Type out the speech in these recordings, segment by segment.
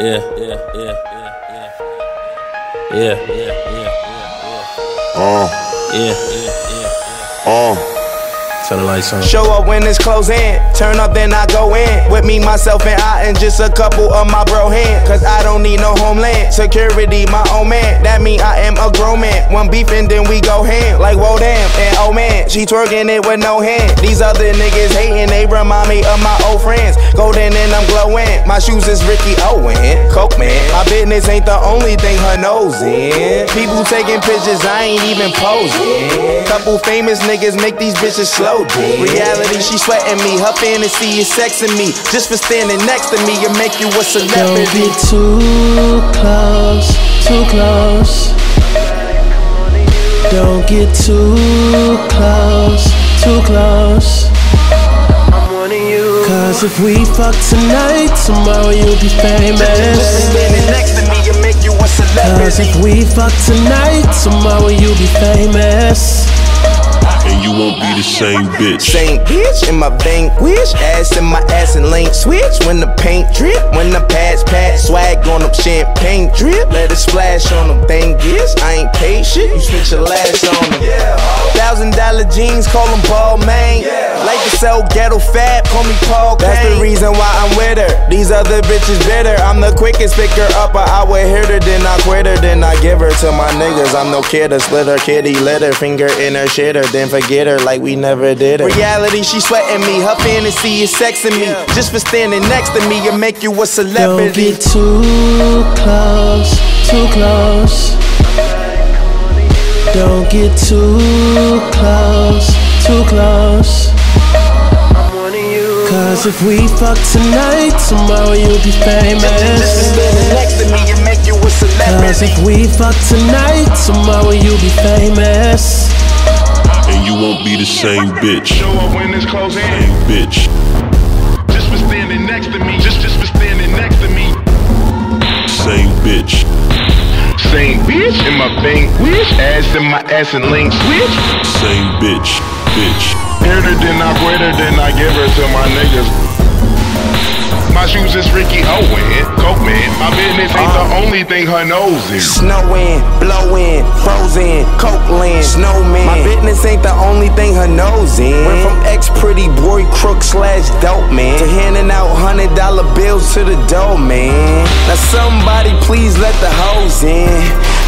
Yeah, yeah, yeah, yeah, yeah. Yeah, yeah, yeah, yeah, Uh, yeah. Yeah, yeah, uh. Turn the lights on. Show up when it's close in. Turn up, then I go in. With me, myself, and I, and just a couple of my bro hands. Cause I don't need no homeland. Security, my own man. That mean I am a grown man. One beefing, then we go ham. Like, whoa, damn. And oh man, she twerking it with no hand. These other niggas hating, they remind me of my old friends. Golden and I'm glowing. My shoes is Ricky Owen. Coke man. My business ain't the only thing her nose in. People taking pictures, I ain't even posing. Couple famous niggas make these bitches slow Reality, she sweating me. Her fantasy is sexing me. Just for standing next to me, you make you a celebrity. Don't get too close, too close. Don't get too close, too close. Cause if we fuck tonight, tomorrow you'll be famous. Standing next to me, you make you a Cause if we fuck tonight, tomorrow you'll be famous. And you won't be the same bitch. Same bitch in my vanquish, ass in my ass and lane switch. When the paint drip, when the pads pat, swag on them, champagne drip. Let it splash on them, thing is, I ain't paid shit. You spent your last on them. Thousand dollar jeans, call them ball man. Like to sell ghetto fab, call me Paul That's the reason why I'm with her. These other bitches bitter. I'm the quickest picker up, but I would hit her, then I quit her, then I give her to my niggas. I'm no kidder, split her kitty litter, finger in her shitter, then forget her like we never did her. Reality, she sweating me. Her fantasy is sexing me. Just for standing next to me, you make you a celebrity. Don't get too close, too close. Don't get too close, too close. Cause if we fuck tonight, tomorrow you'll be Just for famous. standing next to me, you make you a Cause if we fuck tonight, tomorrow you'll be famous. You won't be the same bitch. Show up when it's close in. Same bitch. Just for standing next to me. Just just for standing next to me. Same bitch. Same bitch in my vanquish. Ass in my ass and link switch. Same bitch. Bitch. Hit her, then I her, then I give her to my niggas. My shoes is Ricky Owen, Coke man. My business ain't the uh. only thing her nose is. Snowing, blowing, frozen, Cokeland, snowman. My business ain't the only thing her nose in. Went from ex pretty boy crook slash dope man to handing out hundred dollar bills to the dough man. Now somebody please let the hoes in.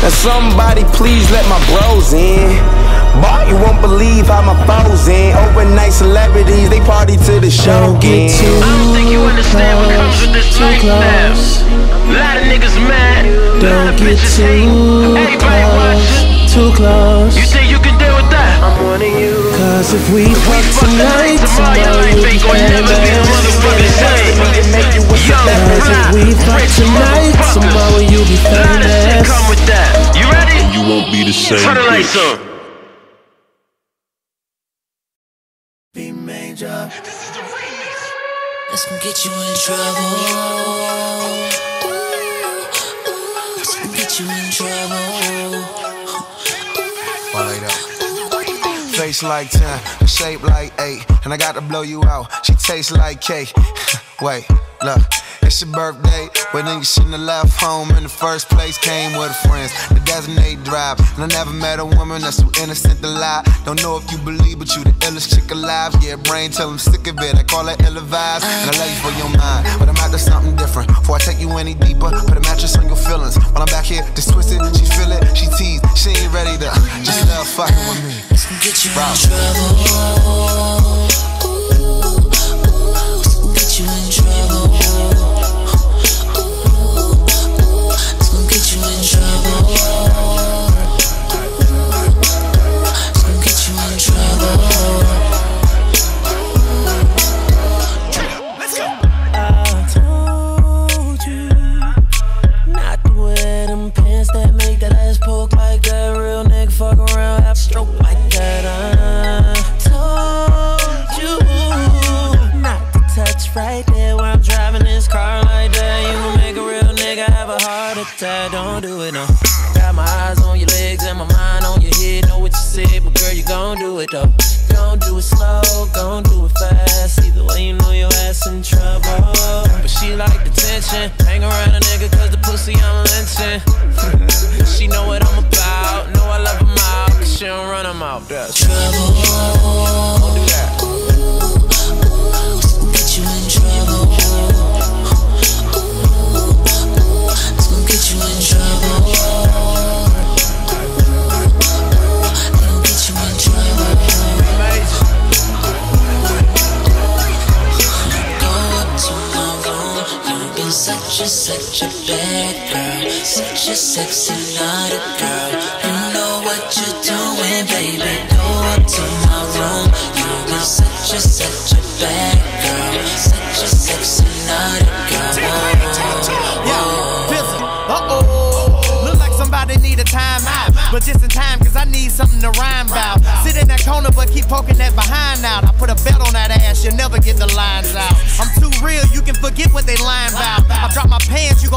Now somebody please let my bros in. Boy, you won't believe how my foes in. Overnight celebrities, they party to the show Don't get game. too I don't think you understand what comes with this too lifestyle. close. A lot of niggas mad, a lot Don't of get bitches hate. too Everybody watching. close, too close. You think you can deal with that? I'm warning you. Cause if we We fuck fuck tonight, tonight, tomorrow your tomorrow life you'll be ain't gonna never be the famous. motherfucking same. Young, Cause if fly, we fuck rich tonight, motherfuckers. tomorrow you'll be A lot of shit famous. come with that. You ready? And you won't be the same Turn the lights bitch. on. That's gonna get you in trouble. That's gonna get you in trouble. Face like 10, shape like 8, and I got to blow you out. She tastes like cake. Wait, look, it's your birthday, but then you shouldn't have left home in the first place. Came with friends, the designated drive. And I never met a woman that's so innocent to lie. Don't know if you believe, but you the illest chick alive. Yeah, brain tell I'm sick of it. I call it ill advised, and I love you for your mind. But I'm after something different. Before I take you any deeper, put a mattress on your feelings. While I'm back here, just twist it, she feel it, she tease. She ain't ready to just love fucking with me. Get you in trouble. Hang around a nigga cause the pussy I'm lynching. she know what I'm about, know I love him out, cause she don't run him out. That's Trouble. Sexy, not a girl. You know what you're doing, baby. Go up to my room. You've such a, such a bad girl. Such a sexy, not a girl. Uh-oh. Look like somebody need a timeout. But just in time, cause I need something to rhyme about. Sit in that corner, but keep poking that behind out. I put a bet on that ass, you'll never get the lines out. I'm too real, you can forget what they lying about.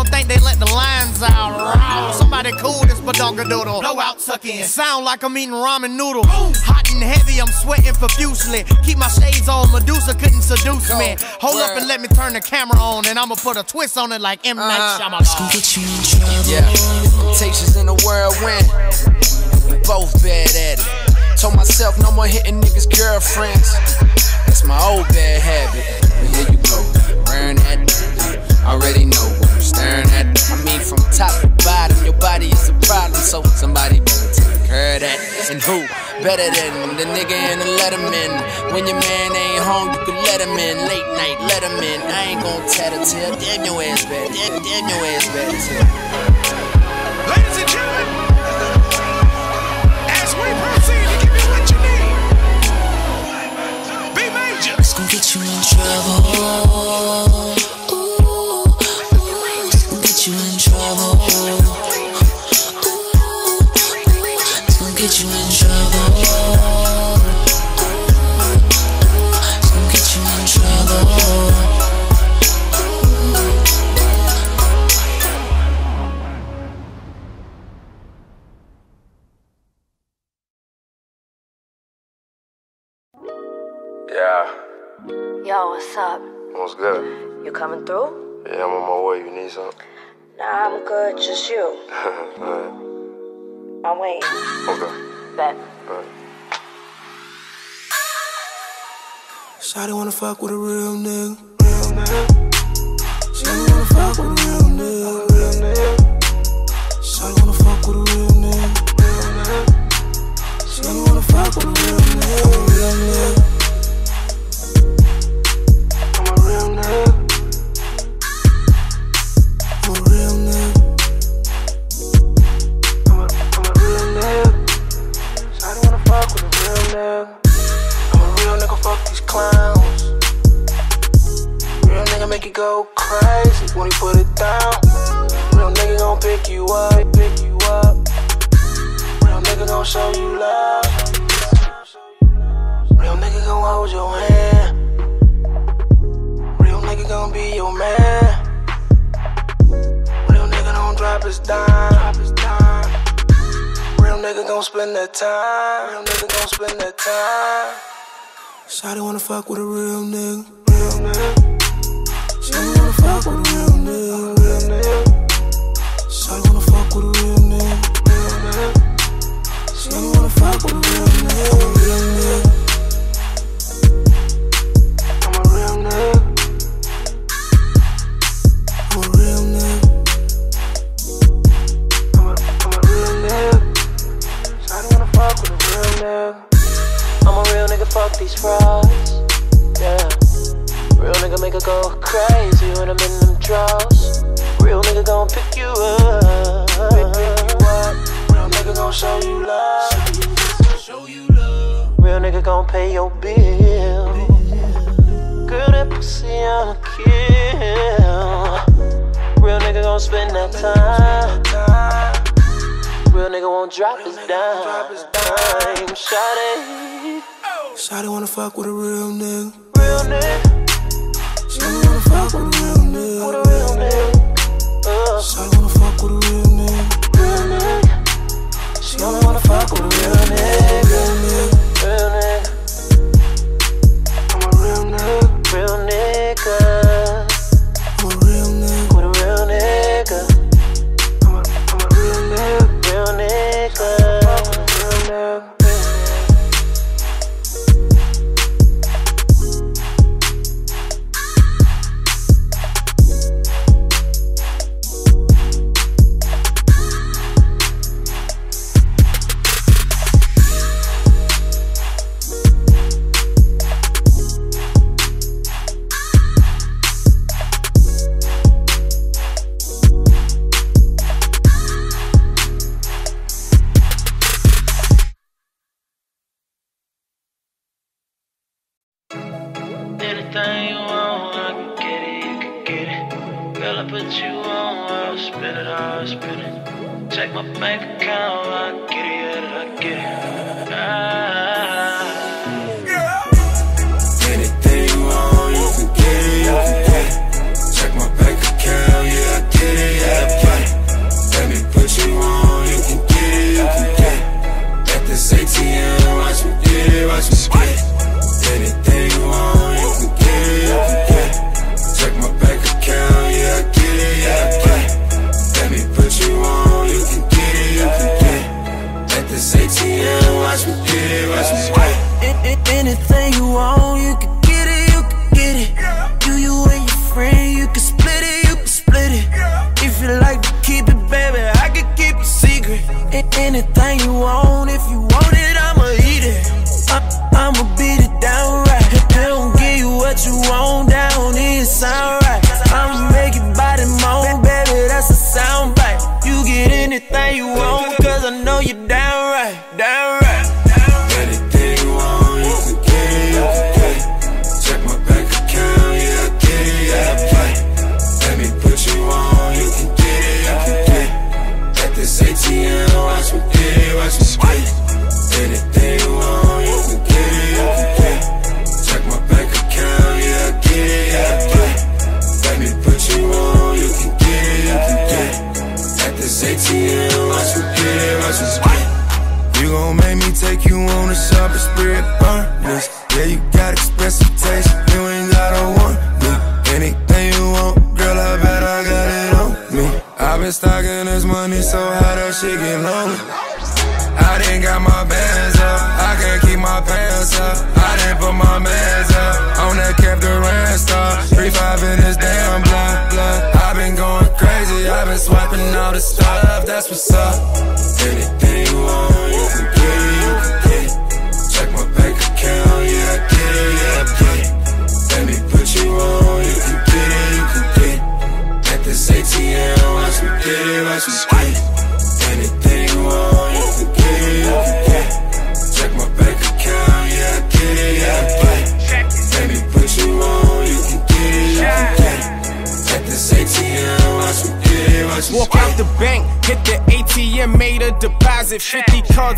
I drop my pants, you gon' think they let the lines out. Raw. Somebody cool this badonkadoodle. Blow out, suck in. Sound like I'm eating ramen noodles. Hot and heavy, I'm sweating profusely. Keep my shades on, Medusa couldn't seduce me. Hold up and let me turn the camera on, and I'ma put a twist on it like M. Night uh-huh. Gonna Shyamalan. get you in trouble. Yeah, temptations in the whirlwind. We both bad at it. Told myself no more hitting niggas' girlfriends. That's my old bad habit. But here you go, wearing that. Already know what I'm at. I mean, from top to bottom, your body is a problem. So somebody better take care of that. And who better than the nigga in the letterman? When your man ain't home, you can let him in. Late night, let him in. I ain't gon' tattle tell. Damn your ass bad. Damn, damn your ass bad too. Ladies and gentlemen, as we proceed give you what you need, be major. It's gonna get you in trouble. Yo, what's up? what's good? You coming through? Yeah, I'm on my way. You need something? Nah, I'm good, just you. Alright, I'm waiting. okay. Bet. Alright. Shawty wanna fuck with a real nigga. Real nigga.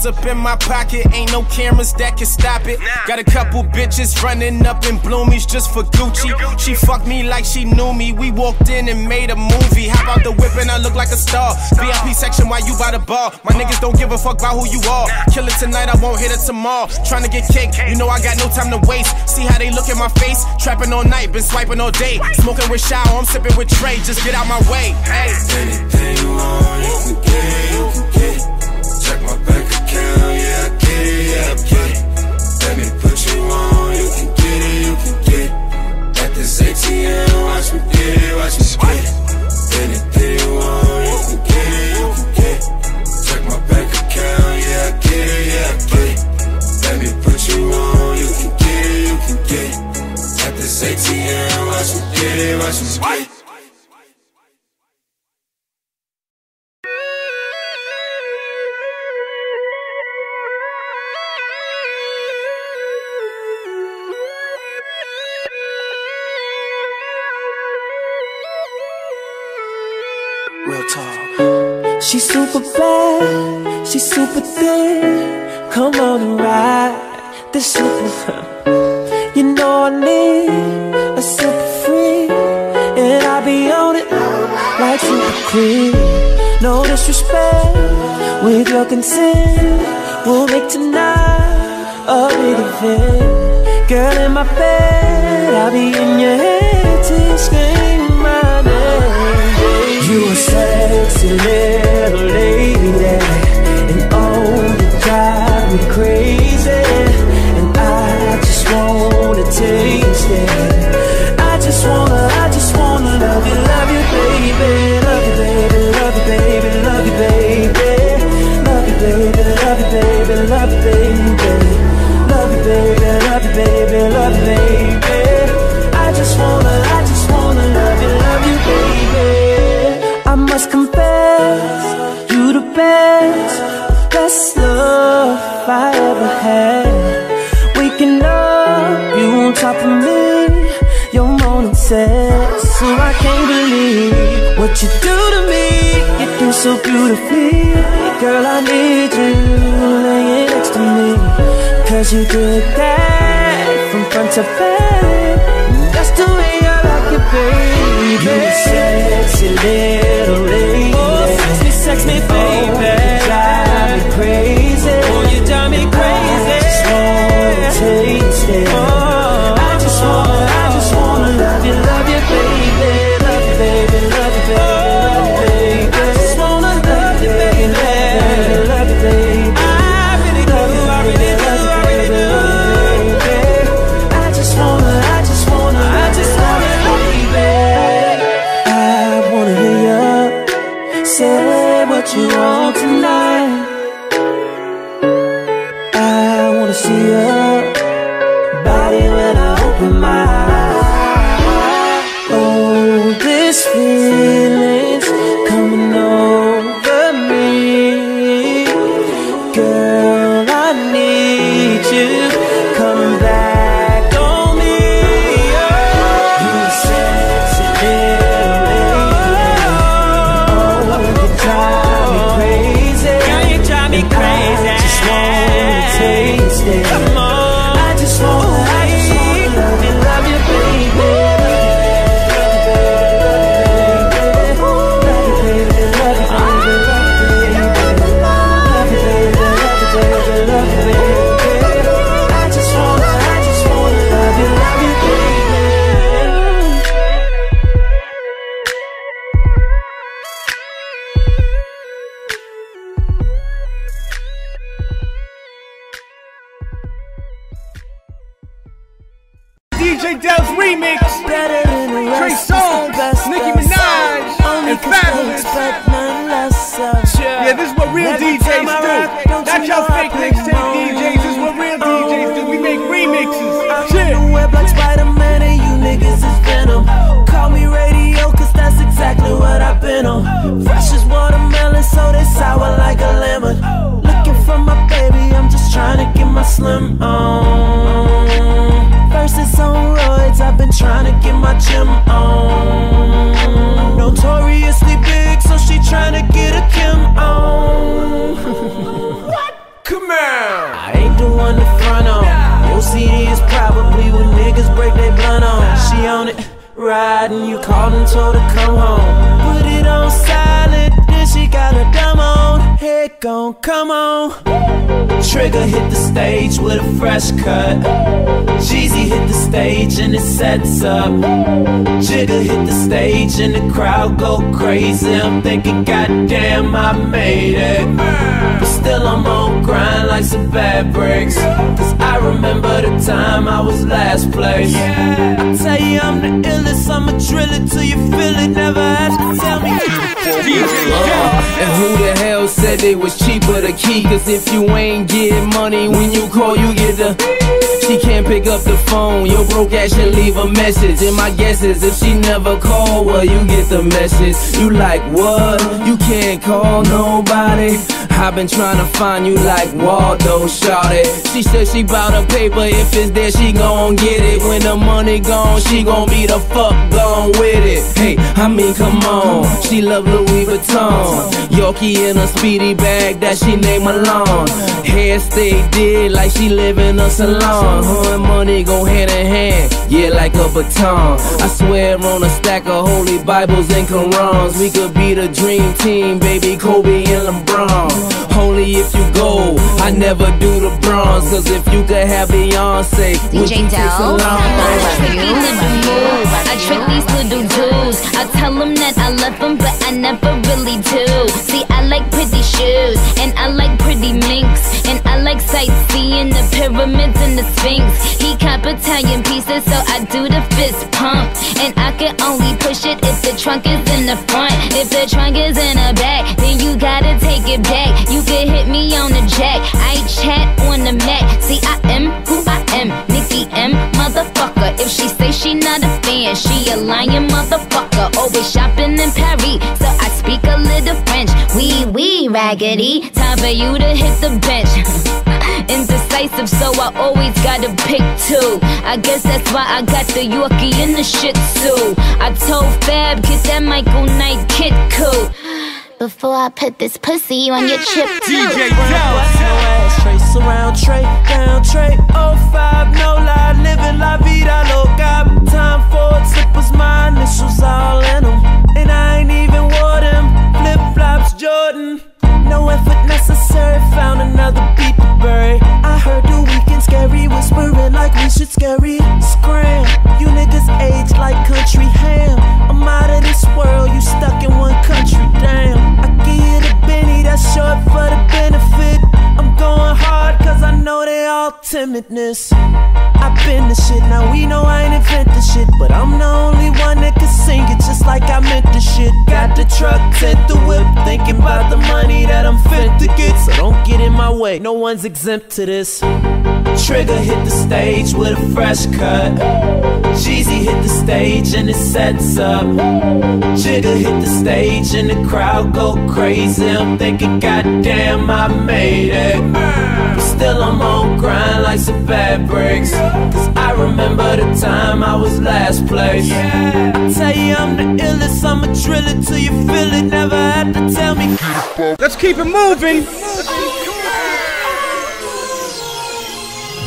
Up in my pocket, ain't no cameras that can stop it. Got a couple bitches running up in bloomies just for Gucci. She fucked me like she knew me. We walked in and made a movie. How about the whip and I look like a star? VIP section why you by the bar. My niggas don't give a fuck about who you are. Kill it tonight, I won't hit it tomorrow. Trying to get cake, you know I got no time to waste. See how they look in my face? Trapping all night, been swiping all day. Smoking with shower, I'm sipping with Trey. Just get out my way. Hey. Anything you want, you can get. Do so beautifully. Girl, I need you laying next to me. Cause you did that from front to back. That's the way I like it, baby. You a sexy little lady. Oh, sex me, sex me, oh, baby. Oh, you drive me crazy. Oh, you drive me crazy. I just wanna taste it. Oh, time I was last place. I tell you, I'm the illest. I'ma drill it till you feel it. Never ask tell me. Uh, and who the hell said it was cheaper to keep? Cause if you ain't getting money when you call, you get the. She can't pick up the phone. Your broke ass should leave a message. And my guess is if she never call, well, you get the message. You like what? You can't call nobody. I've been trying to find you like Waldo, shout it. She said she bout a paper, if it's there, she gon' get it. When the money gone, she gon' be the fuck gone with it. Hey, I mean, come on. She love Louis Vuitton. Yorkie in a speedy bag that she named Malone. Hair stay did like she live in a salon. Her and money go hand in hand, yeah, like a baton. I swear on a stack of holy Bibles and Qurans. We could be the dream team, baby, Kobe and LeBron. Only if you go, I never do the bronze. Cause if you could have Beyonce, would you DJ take Dell, Solange? tricky little move. I trick these little dudes. I tell them that I love them, but I never really do. See, I like pretty shoes, and I like pretty minks, and I like sightseeing the pyramids and the Sphinx. He cop Italian pieces, so I do the fist pump, and I can only push it if the trunk is in the front. If the trunk is in the back, then you gotta take it back. You can hit me on the jack. I chat on the Mac. See, I am who I am. Nicki M, motherfucker. If she say she not a fan, she a lying motherfucker. Always shopping in Paris, so I speak a little French. Wee wee raggedy. Time for you to hit the bench. Indecisive, so I always gotta pick two. I guess that's why I got the Yorkie and the Shih Tzu. I told Fab, get that Michael Knight Kit Cool. Before I put this pussy on your chip DJ too. Trace around, tray down, tray. Oh five, no lie, living la vida loca. Time for slippers, my initials all in them. And I ain't even wore them. Flip flops, Jordan. No effort necessary, found another beat to bury. I heard the scary, whispering like we should scary. Scram, you niggas age like country ham. I'm out of this world, you stuck in one country, damn. I give you the Benny, that's short for the benefit. I'm going hard cause I know they all timidness. I've been the shit, now we know I ain't invent the shit. But I'm the only one that can sing it just like I meant the shit. Got the truck, tent the whip, thinking about the money that I'm fit to get. So don't get in my way, no one's exempt to this. Trigga hit the stage with a fresh cut. Jeezy hit the stage and it sets up. Jigga hit the stage and the crowd go crazy. I'm thinking, goddamn, I made it. But still, I'm on grind like some bad breaks. Cause I remember the time I was last place. I tell you, I'm the illest. I'ma drill it till you feel it. Never had to tell me. Let's keep it moving.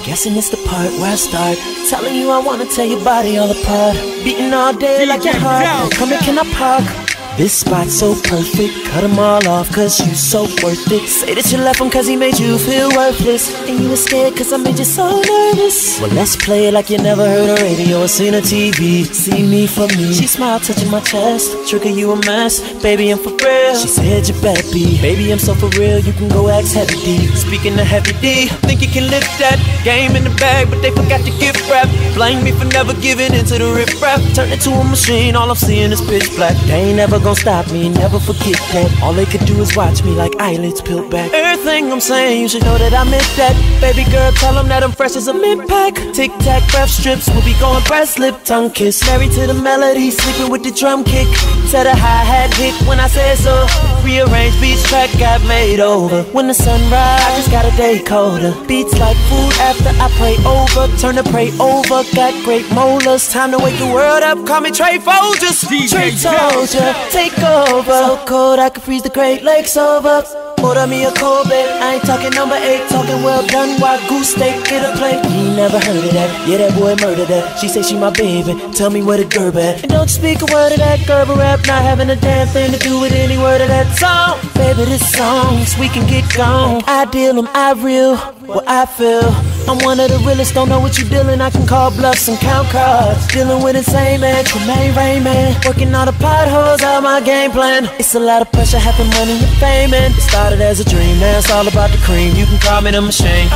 Guessing it's the part where I start telling you I wanna tear your body all apart. Beating all day like your heart. Come here, can I park? This spot's so perfect, cut 'em all off cause you so worth it. Say that you left him cause he made you feel worthless. And you were scared cause I made you so nervous. Well, let's play it like you never heard a radio or seen a TV. See me for me. She smiled, touching my chest. Trigga, you a mess. Baby, I'm for real. She said you better be. Baby, I'm so for real. You can go ask Heavy D. Speaking of Heavy D, think you can lift that game in the bag, but they forgot to gift wrap. Blame me for never giving into the rip rap. Turn it to a machine, all I'm seeing is pitch black. They ain't never gonna stop me, never forget that. All they could do is watch me like eyelids peeled back. Everything I'm saying, you should know that I meant that. Baby girl, tell them that I'm fresh as a mid pack. Tic tac, breath strips, we'll be going breast, lip, tongue kiss. Married to the melody, sleeping with the drum kick. Said a hi hat hit when I said so. Rearranged beats track got made over. When the sun rise, I just got a day colder. Beats like food after I pray over. Turn to pray over, got great molars. Time to wake the world up, call me Trey Folgers. Trey soldier, take over. So cold I could freeze the Great Lakes over. Order me a cold bed. I ain't talking number eight, talking well done. Why goose steak get a plate? You never heard of that. Yeah, that boy murdered that. She say she my baby. Tell me where the gerb at. And don't speak a word of that Gerber rap. Not having a damn thing to do with any word of that song. Baby, this songs we can get gone. I deal them, I real what I feel. I'm one of the realest, don't know what you're dealing. I can call bluffs and count cards. Dealing with insane man, Tremaine Rayman. Working all the potholes out my game plan. It's a lot of pressure, having money and fame, and it started as a dream. Now it's all about the cream. You can call me the machine.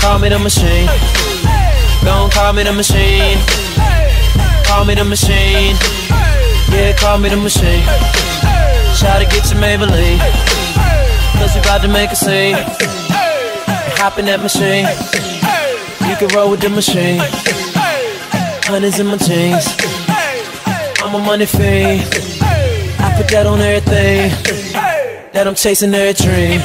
Call me the machine. Don't call me the machine. Call me the machine. Yeah, call me the machine. Try to get your Maybelline. Cause about to make a scene. Hop in that machine. You can roll with the machine. Hundreds in my jeans. I'm a money fiend. I put that on everything. That I'm chasing every dream.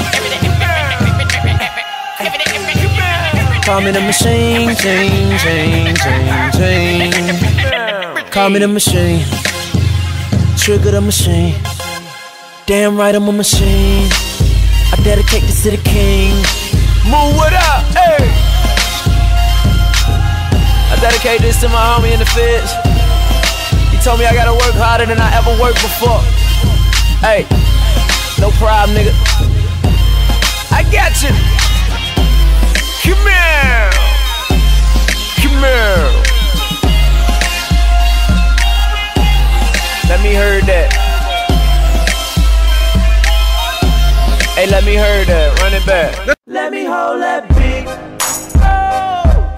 Call me the machine, chain, chain, chain. Call me the machine. Trigga the machine. Damn right I'm a machine. I dedicate this to the king. Move what up, hey. I dedicate this to my homie in the feds. He told me I gotta work harder than I ever worked before. Hey, no problem, nigga. I got you. Come here. Come here. Let me hear that. Hey, let me hear that. Run it back. Let me hold that beat. Oh.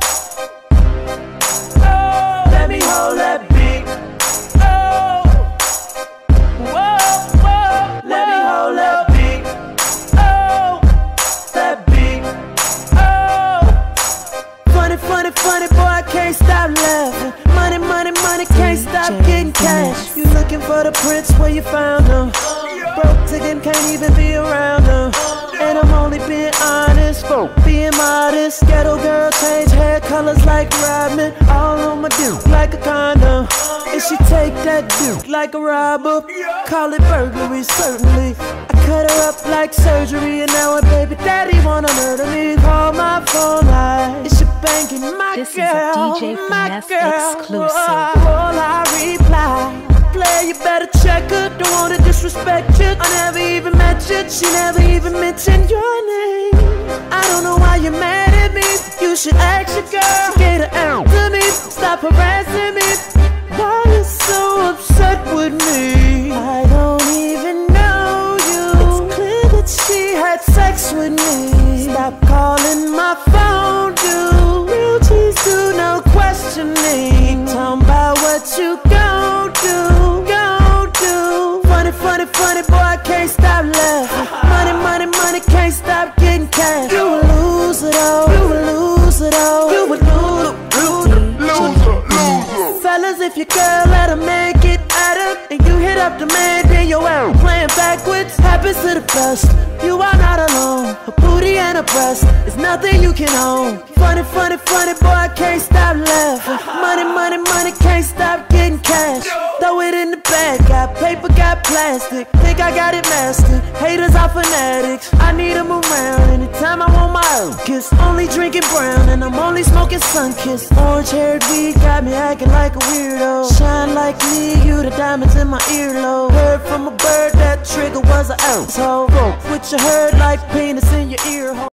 Oh. Let me hold that beat. Oh. Whoa, whoa. Let me hold that beat. Oh. That beat. Oh. Funny, funny, funny, boy, I can't stop laughing. Money, money, money, can't stop getting cash. You looking for the prince where you found him? Broke again, can't even be around her. And I'm only being honest, being modest. Ghetto girl change hair colors like Rodman. All on my dude like a condom. And she take that dude like a robber. Call it burglary, certainly. I cut her up like surgery, and now her baby daddy wanna murder me. Call my phone line. It's your banking, my This is a girl, DJ my girl. exclusive. All I reply. Play, you better check her. Don't wanna disrespect you. I never even met you. She never even mentioned your name. I don't know why you're mad at me. You should ask your girl. Get her out to me. Stop harassing me. Why you so upset with me? I don't even know you. It's clear that she had sex with me. Stop calling my phone, dude. Real cheese, do no questioning. Talking about what you do. Funny, boy, I can't stop laughing. Money, money, money, can't stop getting cash. You would lose it all, you would lose it all. You would lose, it, lose, lose, Fellas, if your girl let a man get at her, and you hit up the man, then you're out playing backwards. Happens to the best. You are not alone. A booty and a breast is nothing you can own. Funny, funny, funny boy, I can't stop laughing. I got it mastered. Haters are fanatics. I need them around anytime I want my own kiss. Only drinking brown and I'm only smoking sun kiss. Orange haired weed got me acting like a weirdo. Shine like me, you the diamonds in my earlobe. Heard from a bird that trigger was an asshole. Put your herd like penis in your ear hole.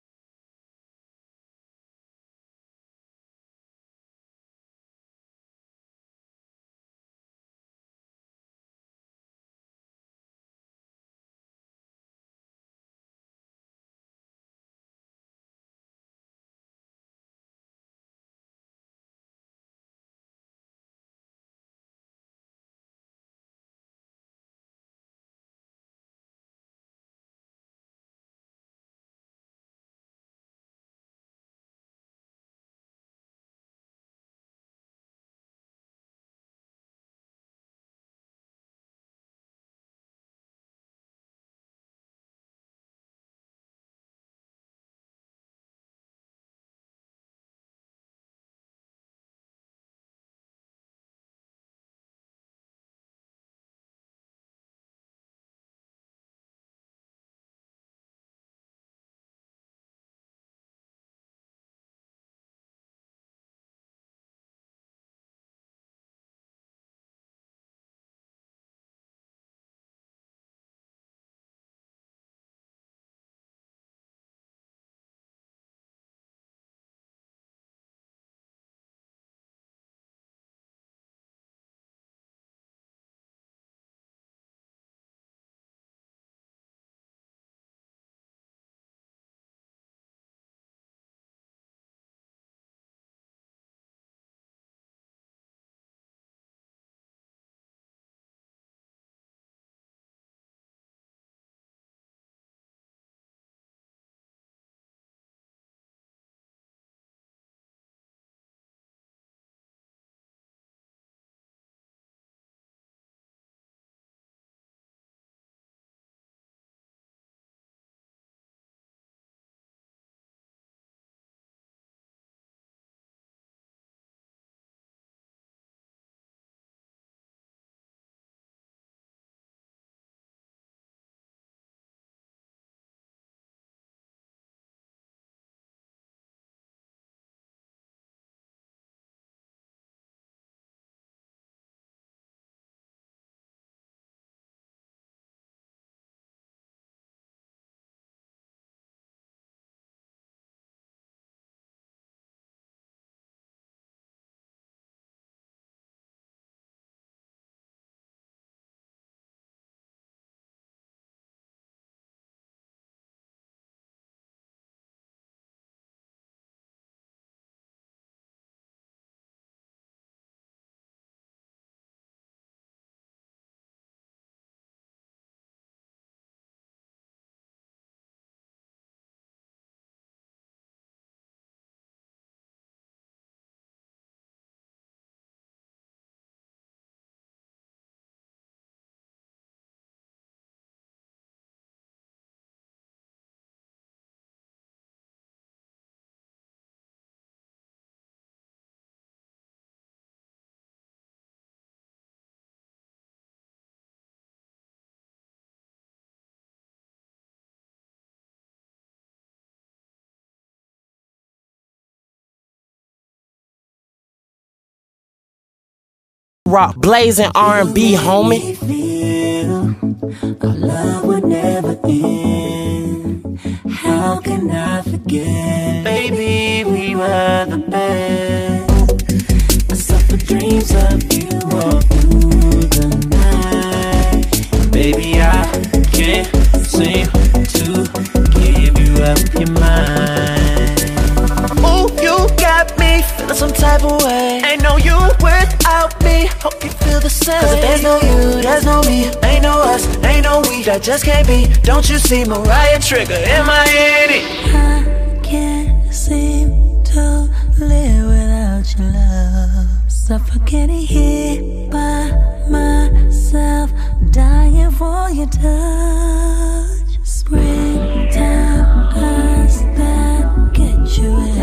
Rock blazing R&B, homie. Our love would never end. How can I forget? Baby, we were the best. I suffer dreams of you all through the night. Baby, I can't seem to give you up your mind. Ooh, you got me feeling some type of way. Ain't no you without me. Hope you feel the same. Cause if there's no you, there's no me. Ain't no us, ain't no we. That just can't be. Don't you see Mariah Trigger? In it? I can't seem to live without your love. Suffocating here by myself, dying for your touch. Springtime eyes that get you every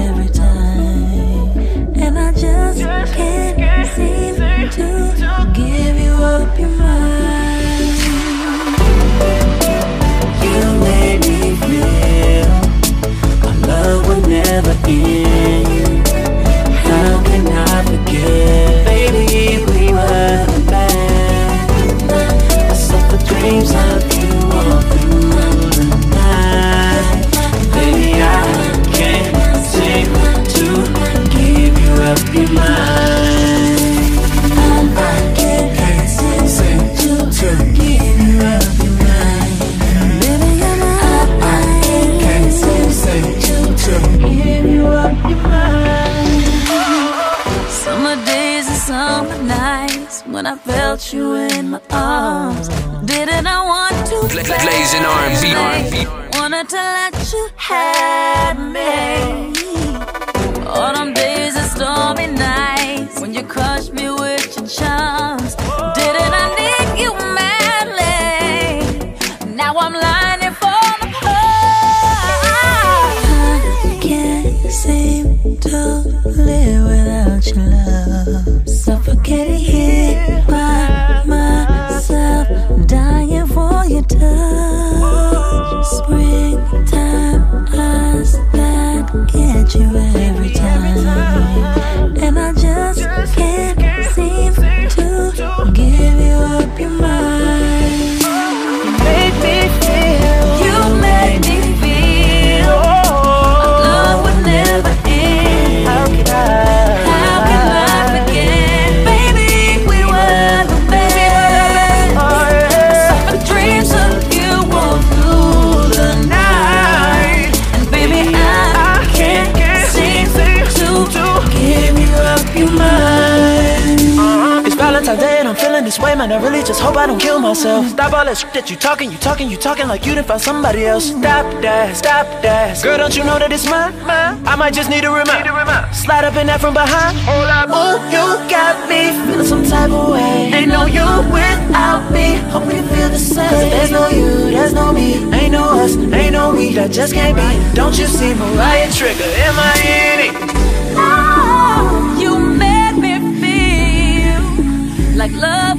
you made me feel my love was never in. How can I forget? Baby, we were back. I suffered dreams of you all through the night. Baby, I can't seem to give you up when I felt you in my arms. Didn't I want to Bla- bla- blazing R&B, R&B. Wanted to let you have me. Autumn days and stormy nights when you crushed me with your charms. Way, man. I really just hope I don't kill myself. Stop all that shit that you talking, you talking, you talking like you done found somebody else. Stop that, stop that. Girl, don't you know that it's mine? mine? I might just need a remind. Slide up in that from behind. Ooh, you got me feeling some type of way. Ain't no you without me. Hope we feel the same. Cause there's no you, there's no me. Ain't no us, ain't no we. That just can't be. Don't you see Mariah Trigger? Am I in it? Oh, you made me feel like love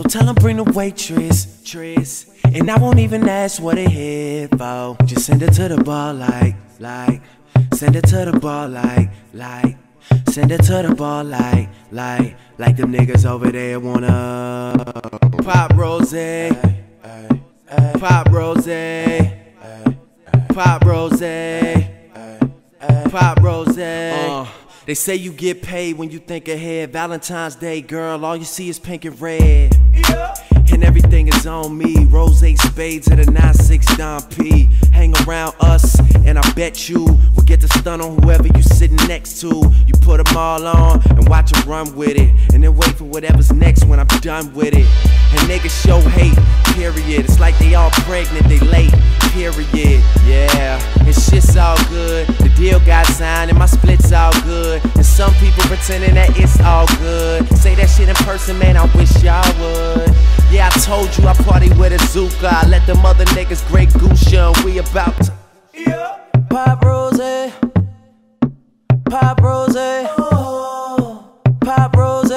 So tell 'em bring the waitress, Tris. And I won't even ask what it hit for. Just send it to the bar like, like. Send it to the bar like, like. Send it to the bar like, like. Like them niggas over there wanna pop rose. Pop rose. Pop rose. Pop rose. Uh, they say you get paid when you think ahead. Valentine's Day, girl, all you see is pink and red. And everything is on me. Rose spades at a 9-6 Don P. Hang around us, and I bet you will get the stun on whoever you sitting next to. You put them all on and watch them run with it. And then wait for whatever's next when I'm done with it. And niggas show hate, period. It's like they all pregnant, they late, period. Yeah, and shit's all good. The deal got signed and my split's all good. And some people pretending that it's all good. Say that shit in person, man, I wish y'all would. Yeah, I told you I party with a Zuka. I let them other niggas great goose and we about to. Pop rose, pop rose, pop rose,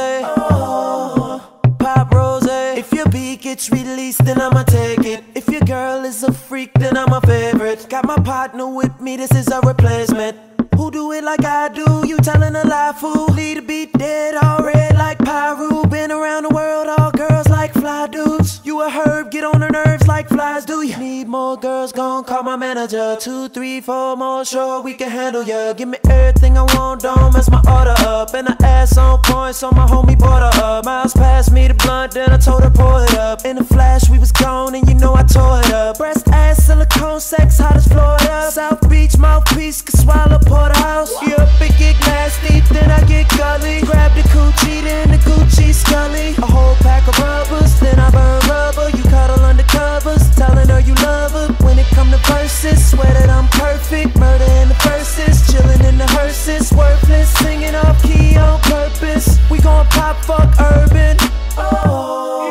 pop rose. If your beat gets released, then I'ma take it. Girl is a freak, then I'm a favorite. Got my partner with me, this is a replacement. Who do it like I do? You telling a lie, fool. Lead to be dead, all red like Piru. Been around the world, all girls like fly dudes. You a herb, get on her nerves like flies, do ya? Need more girls, gon' call my manager. Two, three, four more, sure we can handle ya. Give me everything I want, don't mess my order up. And the ass on point, so my homie bought her up. Miles past me the blunt, then I told her pour it up. In a flash, we was gone, and you know I tore it up. Breast, ass, silicone, sex, hot as Florida. South Beach, mouthpiece, can swallow. You up and get nasty, then I get gully. Grab the coochie, then the Gucci scully. A whole pack of rubbers, then I burn rubber. You cuddle under covers, telling her you love her. When it come to verses, swear that I'm perfect. Murder in the verses, chilling in the hearses. Worthless, singing off key on purpose. We gon' pop, fuck urban. Oh,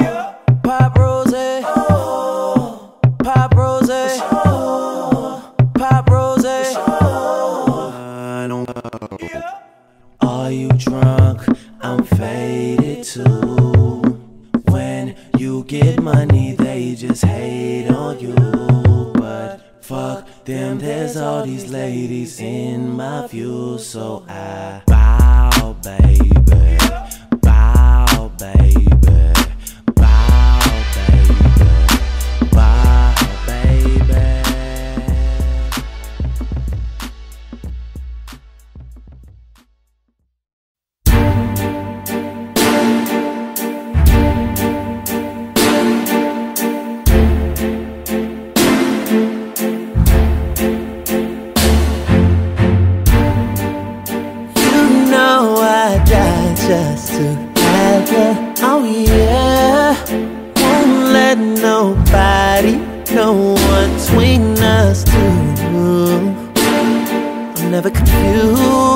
you drunk? I'm faded too. When you get money, they just hate on you. But fuck them, there's all these ladies in my view. So I bow, baby. Bow, baby. never confused.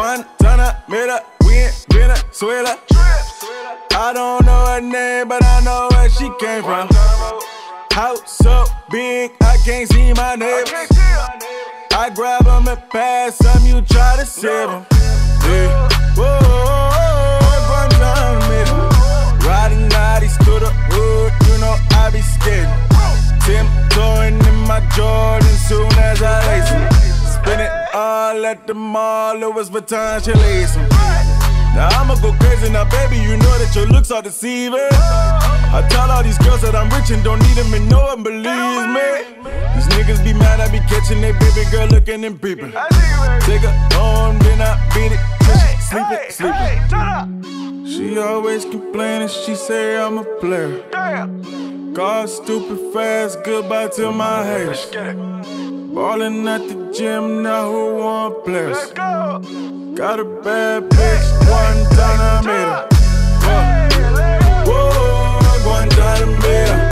Guantanamera, Mira, we in Venezuela. I don't know her name, but I know where she came from. House so big, I can't see my neighbors. I grab them and pass them, you try to save them. Yeah. Whoa, whoa, whoa, Guantanamera. Riding the hood, you know I be in my Jordan soon as I lace it. Spin it all at the mall, Louis Vuitton, she. Now I'ma go crazy now, baby. You know that your looks are deceiving. I tell all these girls that I'm rich and don't need them, and no one believes me. These niggas be mad, I be catching their baby girl looking and peeping. Take her home, then I beat it. Till she Sleeping, sleeping. She always complaining, she say I'm a player. Car stupid fast, goodbye to my haters. Ballin' at the gym, now who want players? Got a bad bitch, one time I made her. Whoa, whoa, Guantanamera. Whoa,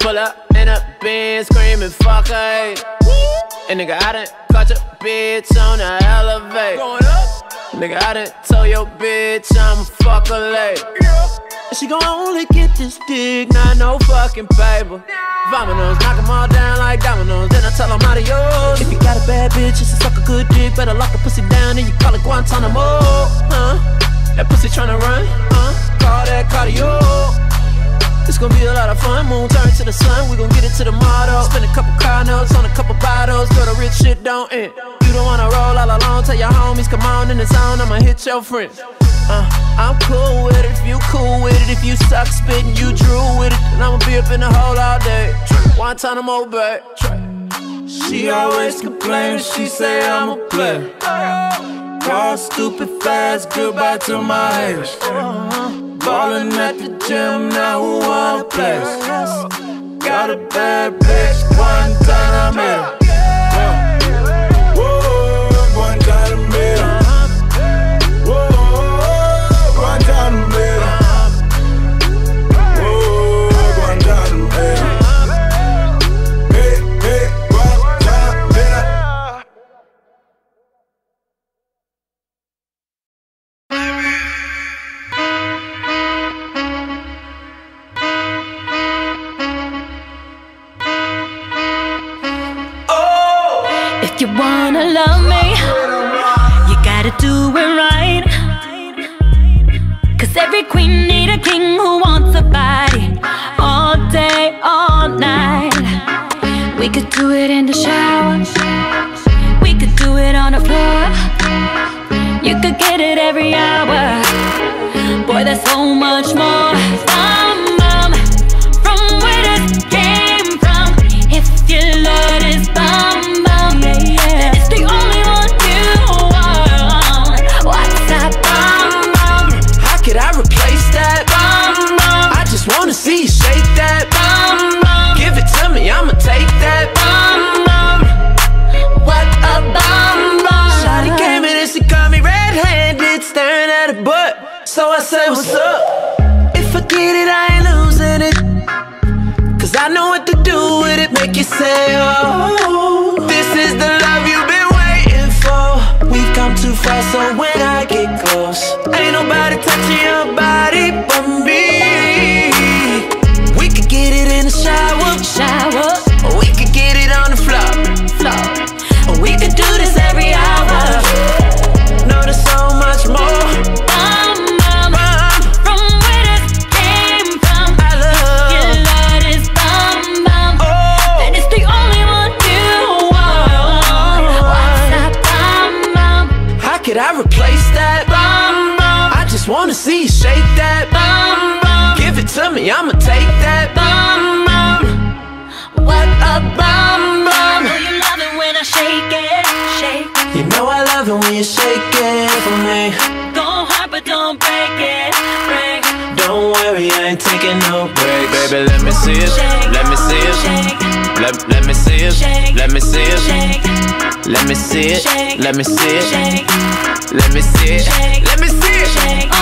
Pull up in a bin, screaming fuck her. And nigga, I done caught your bitch on the elevator. Going up. Nigga, I done told your bitch I'ma fuck her late. And she gon' only get this dick, not no fucking paper. Vominos, knock 'em all down like dominoes. Then I tell 'em out of yours. If you got a bad bitch, it's a suck a good dick. Better lock the pussy down and you call it Guantanamo. Huh? That pussy tryna run, huh? Call that cardio. It's gonna be a lot of fun. Moon turn to the sun. We gon' get it to the motto. Spend a couple car notes on a couple bottles. Girl, the rich shit don't end. You don't wanna roll all alone. Tell your homies, come on in the zone. I'ma hit your friends. Uh, I'm cool with it if you cool with it. If you suck spitting, you drew with it. And I'ma be up in the hole all day. Guantanamo Bay. She always complaining, she say I'm a player. Car stupid fast, goodbye to my haters. Ballin' at the gym, now who wanna play? Got a bad bitch, one time I met her. You wanna love me, you gotta do it right. Cause every queen need a king who wants a body all day, all night. We could do it in the shower, we could do it on the floor. You could get it every hour. Boy, there's so much more. Um, I know what to do with it, make you say, Oh, this is the love you've been waiting for. We've come too far, so when I get close, ain't nobody touching your body but me. We could get it in the shower, shower. Taking no break. Baby, let me see it. Let me see it. Let, let me see it. Let me see it. Let me see it. Let me see it. Let me see it. Let me see it.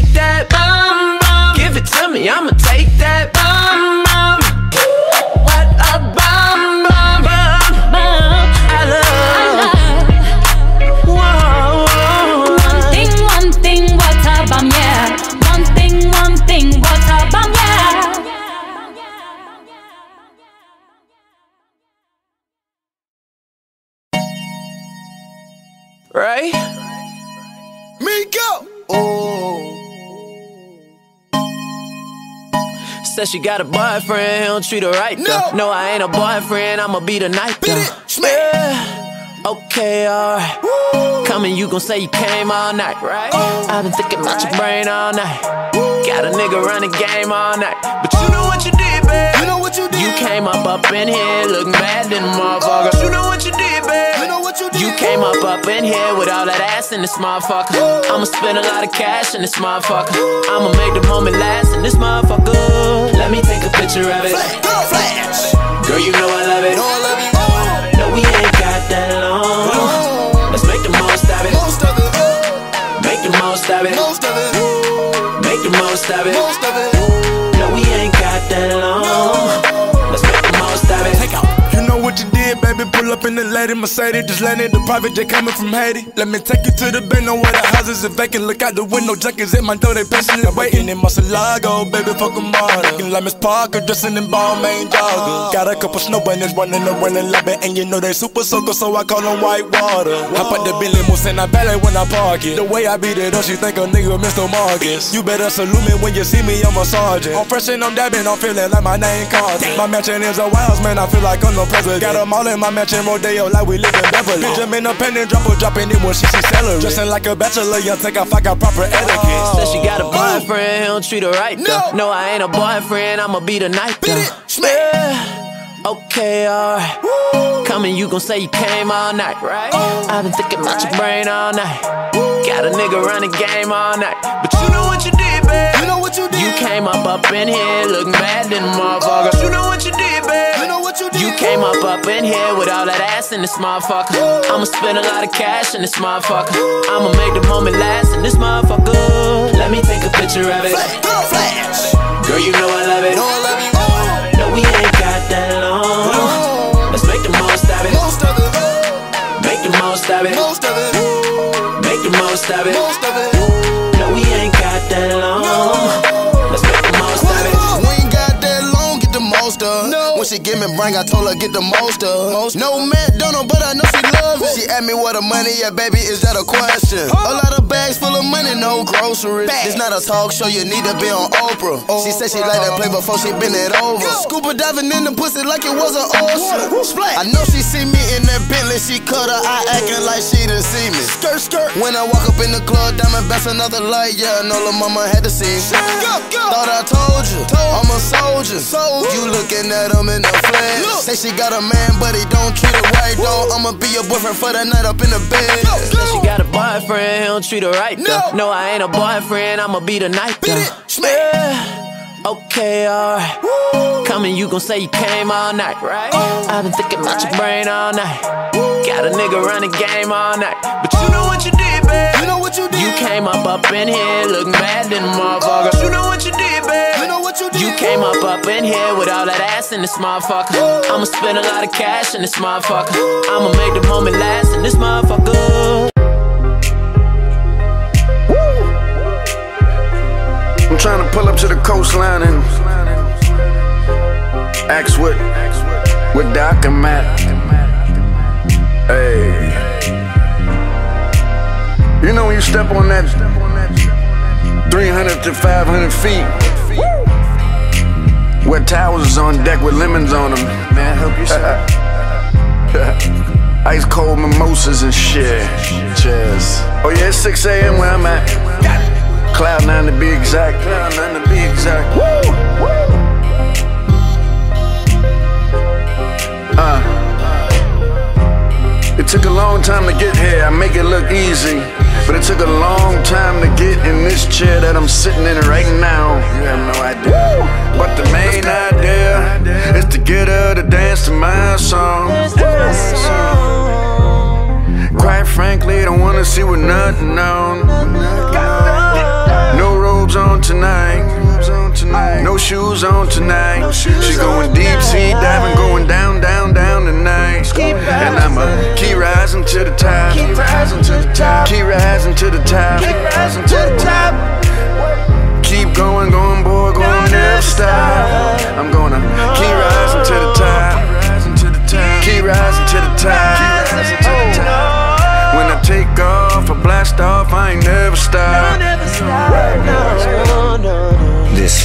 take that. She got a boyfriend, he don't treat her right though. No, I ain't a boyfriend, I'ma be the night though. Yeah. Okay, alright. Coming, you gon' say you came all night, right? I've been thinking about your brain all night. Got a nigga running game all night. But you know what you did, babe? Came up up in here looking bad than a motherfucker. You know what you did, babe? You know what you did? You came up up in here with all that ass in this motherfucker. I'ma spend a lot of cash in this motherfucker. I'ma make the moment last in this motherfucker. Let me take a picture of it. Flash. Girl, you know I love it. No, I love you. No, we ain't got that long. Let's make the most of it. Most of it. Make the most of it. Most of it. Make the most of it. Did, baby. Pull up in the lady Mercedes. Just landed the private jet coming from Haiti. Let me take you to the Beno where the houses are vacant. Look out the window, junkies at my door, they patiently waiting. In Mar-a-Lago, baby, fuck 'em harder. Looking like Miss Parker, dressing in Balmain joggers. Got a couple snow bunnies running around the lobby, and you know they super soaker, so I call them white water. Hop out the Billy Moose and I ballet when I park it. The way I beat it up, she think a nigga Mr. Marcus. You better salute me when you see me, I'm a sergeant. I'm fresh and I'm dabbing, I'm feeling like my name Carson. My mansion is a wild man, I feel like I'm no president. Got 'em all in my mansion, Rodeo, like we live in Beverly. Benjamin a pen and drop a drop in it when she see celery. Dressing like a bachelor, young take off, I got proper etiquette. Said she got a boyfriend, he don't treat her right though. No, I ain't a boyfriend, I'ma be the night though. Yeah. Okay, alright. Coming, you gon' say you came all night, right? Oh. I've been thinking about your brain all night. Got a nigga running game all night. But you know what you did, babe? You know what you did? You came up up in here looking bad than a motherfucker. You know what you did, babe? You know what you did? You came up up in here with all that ass in this motherfucker. I'ma spend a lot of cash in this motherfucker. I'ma make the moment last in this motherfucker. Let me take a picture of it. Flash. Girl, you know I love it. No, I love you. No, we ain't got that long. Let's make the most of it. Most of it. Make the most of it. Most of it. Make the most of it. Give me bring, I told her get the most of. No McDonald, but I know she love it. She asked me what the money at, baby, is that a question? A lot of bags full of money, no groceries. This not a talk show, you need to be on Oprah. She said she like that play before she bend it over. Scuba diving in the pussy like it was an ocean. I know she see me in that Bentley, she cut her eye acting like she didn't see me. Skirt, skirt. When I walk up in the club, diamond best another light, yeah, I know la mama had to see me. Thought I told you, I'm a soldier. You looking at him in the flesh. Say she got a man, but he don't treat her right, though. I'ma be your boyfriend for the night up in the bed. Said she got a boyfriend, he don't treat her right though. No, I ain't a boyfriend, I'ma be the night though. Yeah. Okay, alright. Coming, you gon' say you came all night, right? I've been thinking about your brain all night. Got a nigga running game all night. But you know what you did, babe? You know what you did? You came up up in here look mad than a motherfucker. You know what you did, babe? You know what you did? You came up up in here with all that ass in this motherfucker. I'ma spend a lot of cash in this motherfucker. I'ma make the moment last in this motherfucker. I'm trying to pull up to the coastline and ask what, what Doc and Matt. Hey. You know when you step on that 300 to 500 feet, where towers on deck with lemons on them. Man, help yourself. Ice cold mimosas and shit. Cheers. Oh yeah, it's 6 a.m. where I'm at. Cloud nine to be exact. Cloud nine to be exact. Uh. It took a long time to get here. I make it look easy. But it took a long time to get in this chair that I'm sitting in right now. You have no idea. But the main idea is to get her to dance to my song. Quite frankly, I don't wanna see what nothing on. No robes on tonight. No shoes on tonight. She going deep sea diving, going down, down, down tonight. And I'ma keep rising to the top. Keep rising to the top. Keep rising to the top. Keep rising to the top. Keep going, going, boy, going never stop. I'm gonna keep rising to the top. Keep rising to the top. When I take off if I blast off, I ain't never stop. No, never stop. No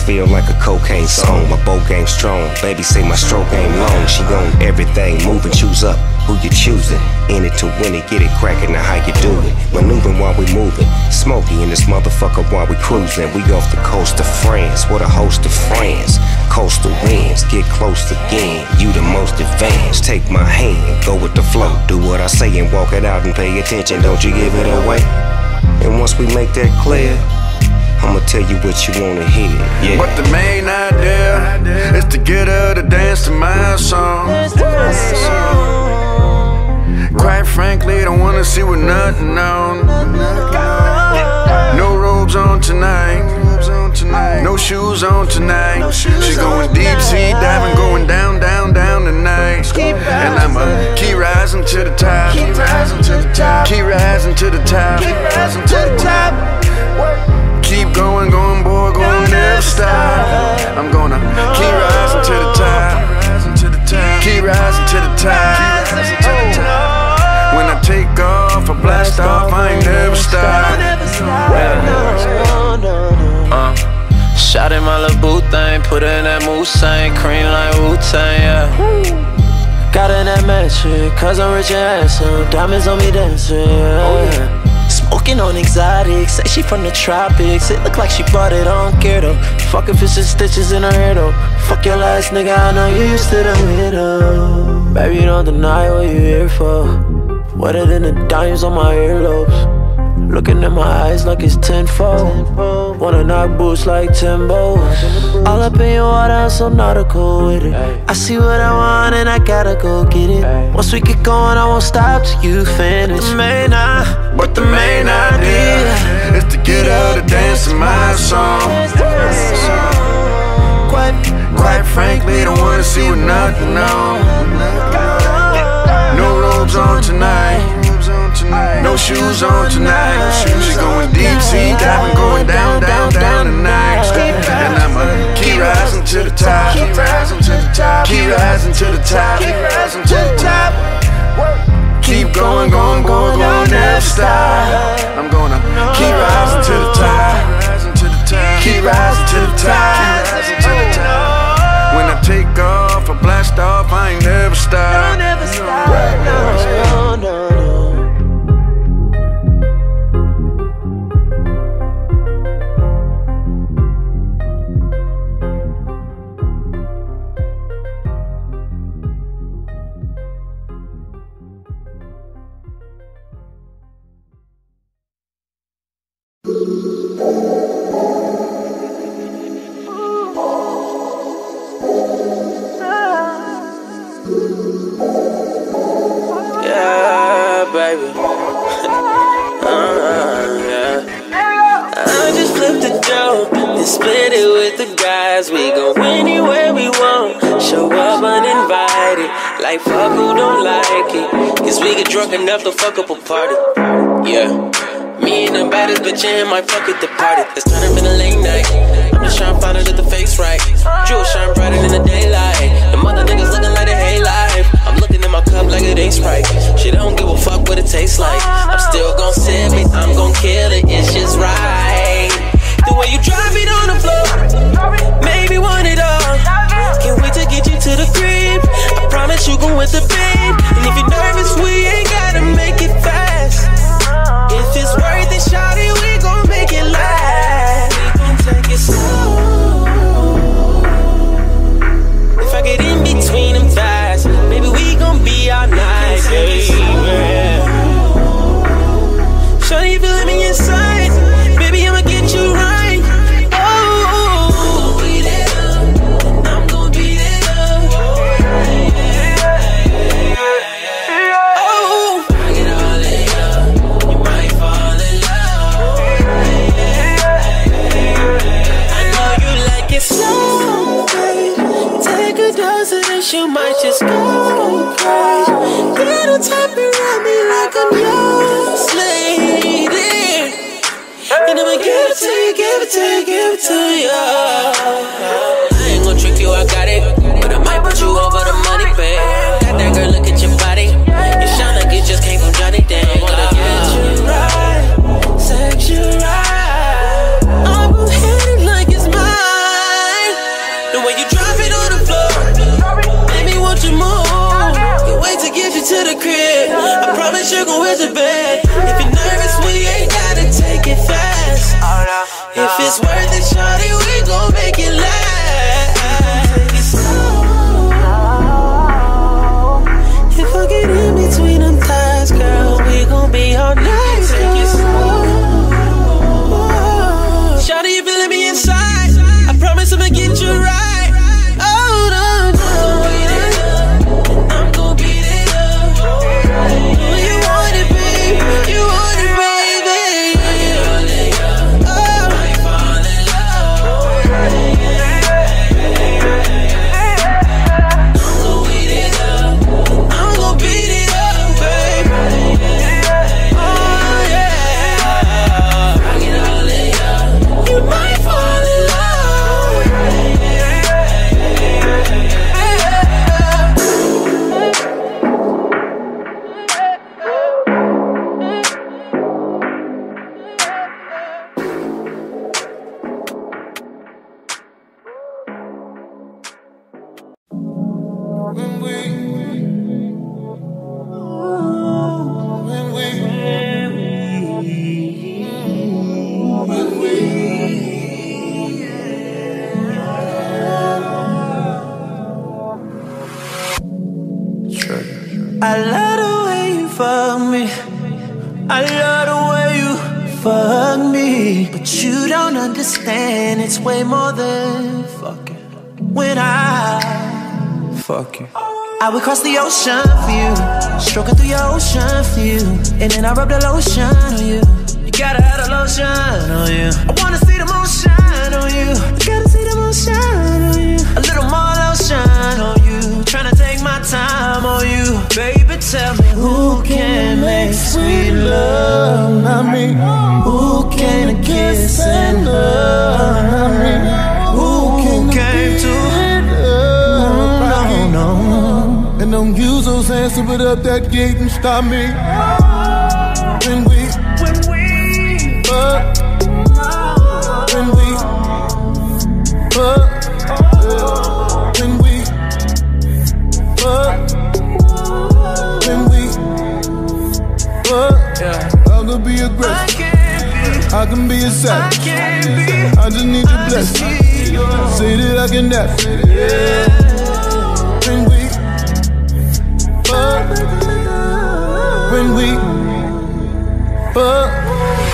ain't song. My bow game strong. Baby say my stroke ain't long. She on everything. Move and choose up. Who you choosing? In it to win it, get it crackin'. Now how you do it? Maneuvering while we moving. Smoky in this motherfucker while we cruising. We off the coast of France. What a host of friends. Coastal winds, get close again. You the most advanced. Take my hand, go with the flow. Do what I say and walk it out and pay attention. Don't you give it away. And once we make that clear, I'ma tell you what you wanna hear. Yeah. But the main idea is to get her to dance to my song. Quite frankly, don't wanna see with nothing on. No robes on tonight. No shoes on tonight. She going deep sea diving, going down, down, down tonight. And I'ma keep rising to the top. Keep rising to the top. Keep rising to the top. Keep rising to the top. Keep going, going, boy, going never stop. I'm gonna keep rising to the top. Keep rising to the top. When I take off, I blast off, I ain't never stop. Uh, shot in my little boot thing, put in that Moussain, cream like Wu-Tang, yeah. Got in that metric, cause I'm rich and handsome, diamonds on me dancing, yeah. Smoking on exotic, say she from the tropics. It look like she bought it on Gerdo. Fucking fish and stitches in her hair though. Fuck your last nigga, I know you used to the widow. Baby, don't deny what you here for. Wetter than the dimes on my earlobes. Looking in my eyes like it's tenfold. Wanna knock boots like Timbo. All up in your water, I'm so nautical with it. I see what I want and I gotta go get it. Once we get going, I won't stop till you finish. The main I, But the main idea is to get her to dance to my song. Quite, quite frankly, don't wanna see with nothing on. No robes on tonight. No shoes on tonight. She going deep sea diving, going down, down, down tonight. And I'ma keep rising to the top. Keep rising to the top. Keep rising to the top. Keep rising to the top. Keep going, going, going, going, never stop. I'm gonna keep rising to the top. Keep rising to the top. When I take off, I blast off, I ain't never stop. never stop. No, no, no. And split it with the guys. We go anywhere we want. Show up uninvited. Like fuck who don't like it. Cause we get drunk enough to fuck up a party. Yeah. Me and the baddest bitch in my fuck at the party. Let's turn up in a late night. I'm just trying to find out if the fake's right. Jewels shine brighter than the daylight. The mother niggas looking like they hate life. I'm looking in my cup like it ain't Sprite. I don't give a fuck what it tastes like. I'm still gon' sip it, I'm gon' kill it, it's just right. The way you drive it on the floor, maybe want it all. Can't wait to get you to the crib. I promise you go with the beat. And if you're nervous, we ain't gotta make it fast. If it's worth it, it, we gon' make it last. We can take it slow. To give it to you. I would cross the ocean for you, stroking through your ocean for you, and then I rub the lotion on you. You gotta have the lotion on you. I wanna see the moon shine on you. You gotta see the moon shine on you. A little more lotion on you. Tryna take my time on you, baby. Tell me who can make sweet love, not me. Who can kiss and love, not me. Hands to put up that gate and stop me. When we, when we, fuck, when we, fuck, when we, fuck, when we, fuck. I could be aggressive. I can be a savage. I just need your blessing. Say that I can dance. Yeah. When we fuck.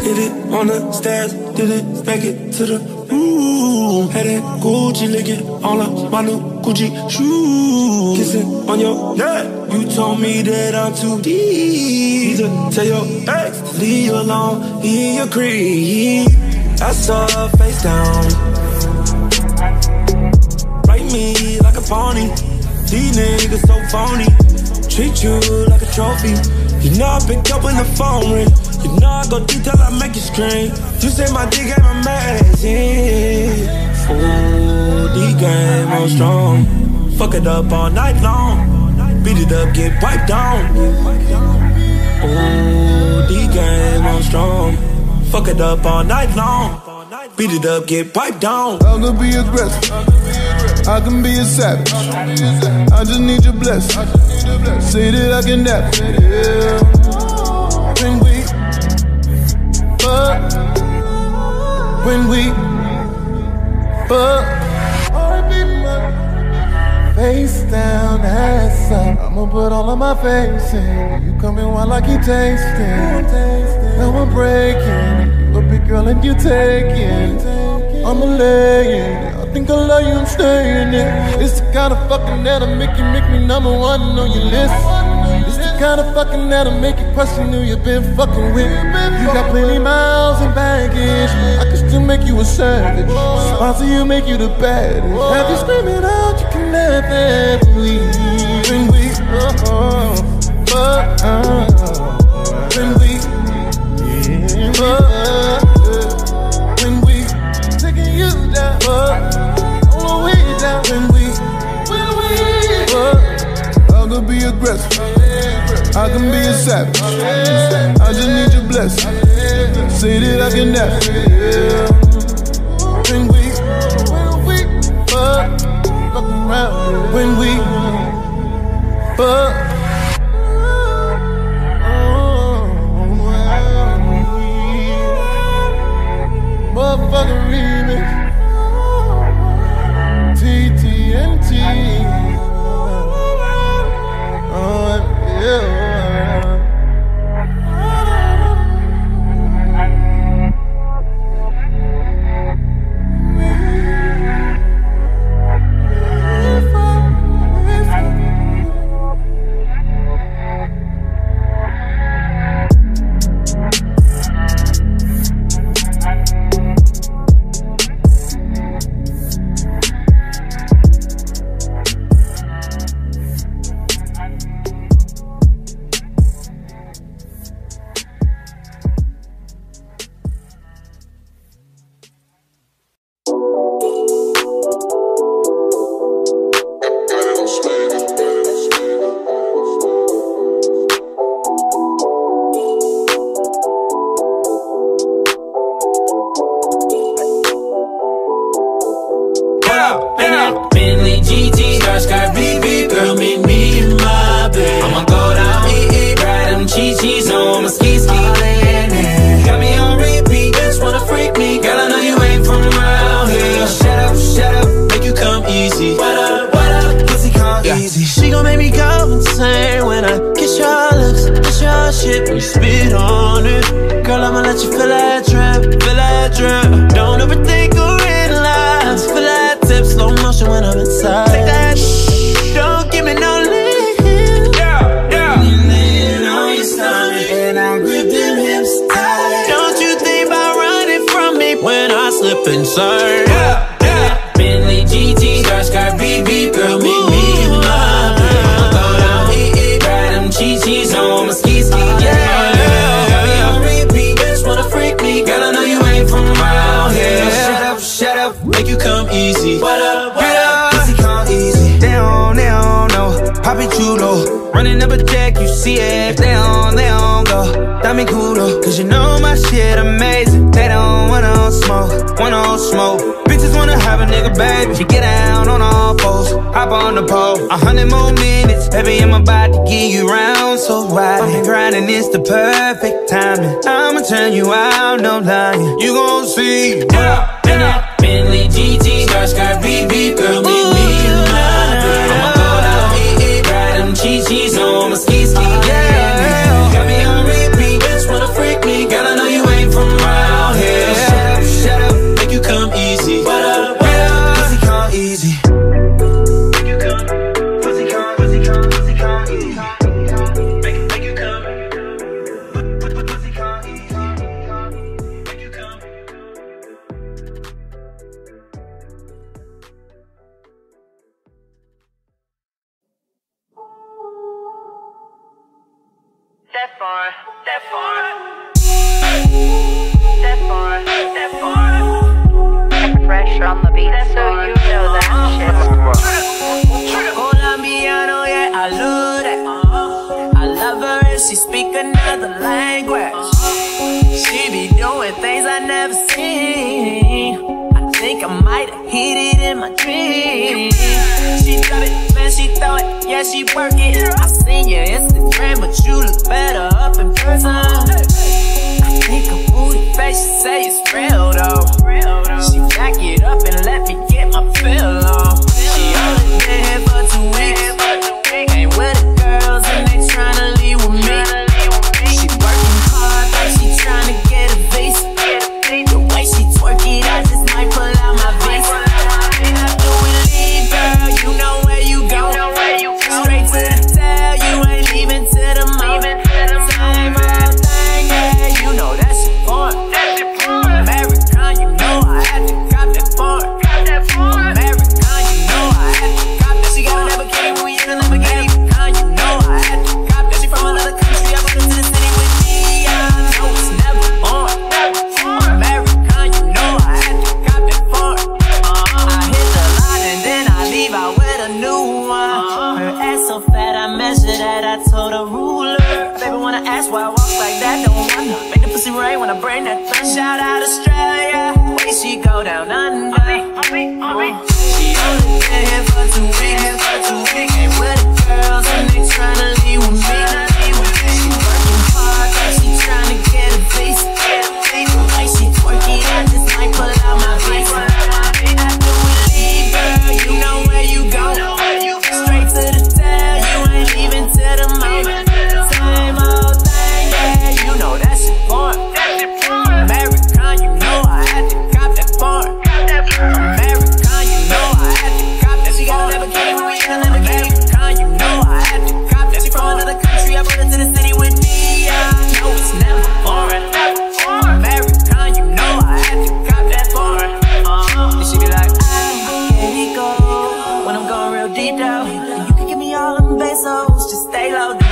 Did it on the stairs, did it make it to the room? Had that Gucci licking all of my new Gucci shoes. Kissing on your neck, you told me that I'm too deep. To tell your ex to leave you alone your crib. I saw her face down. Write me like a pony. These niggas so phony. Treat you like a trophy. You know I pick up when the phone ring. You know I go deep till I make you scream. You say my ain't my medicine. Ooh, the game on strong. Fuck it up all night long. Beat it up, get piped down. Ooh, the game on strong. Fuck it up all night long. Beat it up, get piped down. I can be aggressive. I can be a savage. I just need your blessing. I can dance. Yeah. When we fuck, when we fuck. Face down, ass up. I'ma put all of my face in. You come in while I keep tasting. Now I'm breaking. You a big girl and you taking. I'm a laying. Think I love you, I'm staying it. It's the kind of fucking that'll make you make me number one on your list. It's the kind of fucking that'll make you question who you've been fucking with. You got plenty miles and baggage. I can still make you a savage. Sponsor you, make you the baddest. Have you screaming out, you can laugh at me. When we, uh, uh, uh, when we, Fuck. When we down, when we, when we. Fuck. I can be aggressive. I can be a savage. I just need your blessing. Say that I can never. When we, when we fuck, fuck around. When we fuck. never check, you see it. If they on, they on go. That Dame culo Cause you know my shit amazing. They don't wanna on smoke, wanna on smoke. Bitches wanna have a nigga baby. She get down on all fours. Hop on the pole. A hundred more minutes Baby, I'm about to get you round So wide I've been grinding, it's the perfect timing. I'ma turn you out, no lying. You gon' see. Pull up, Bentley GT, skirt, skirt, BB Girl, we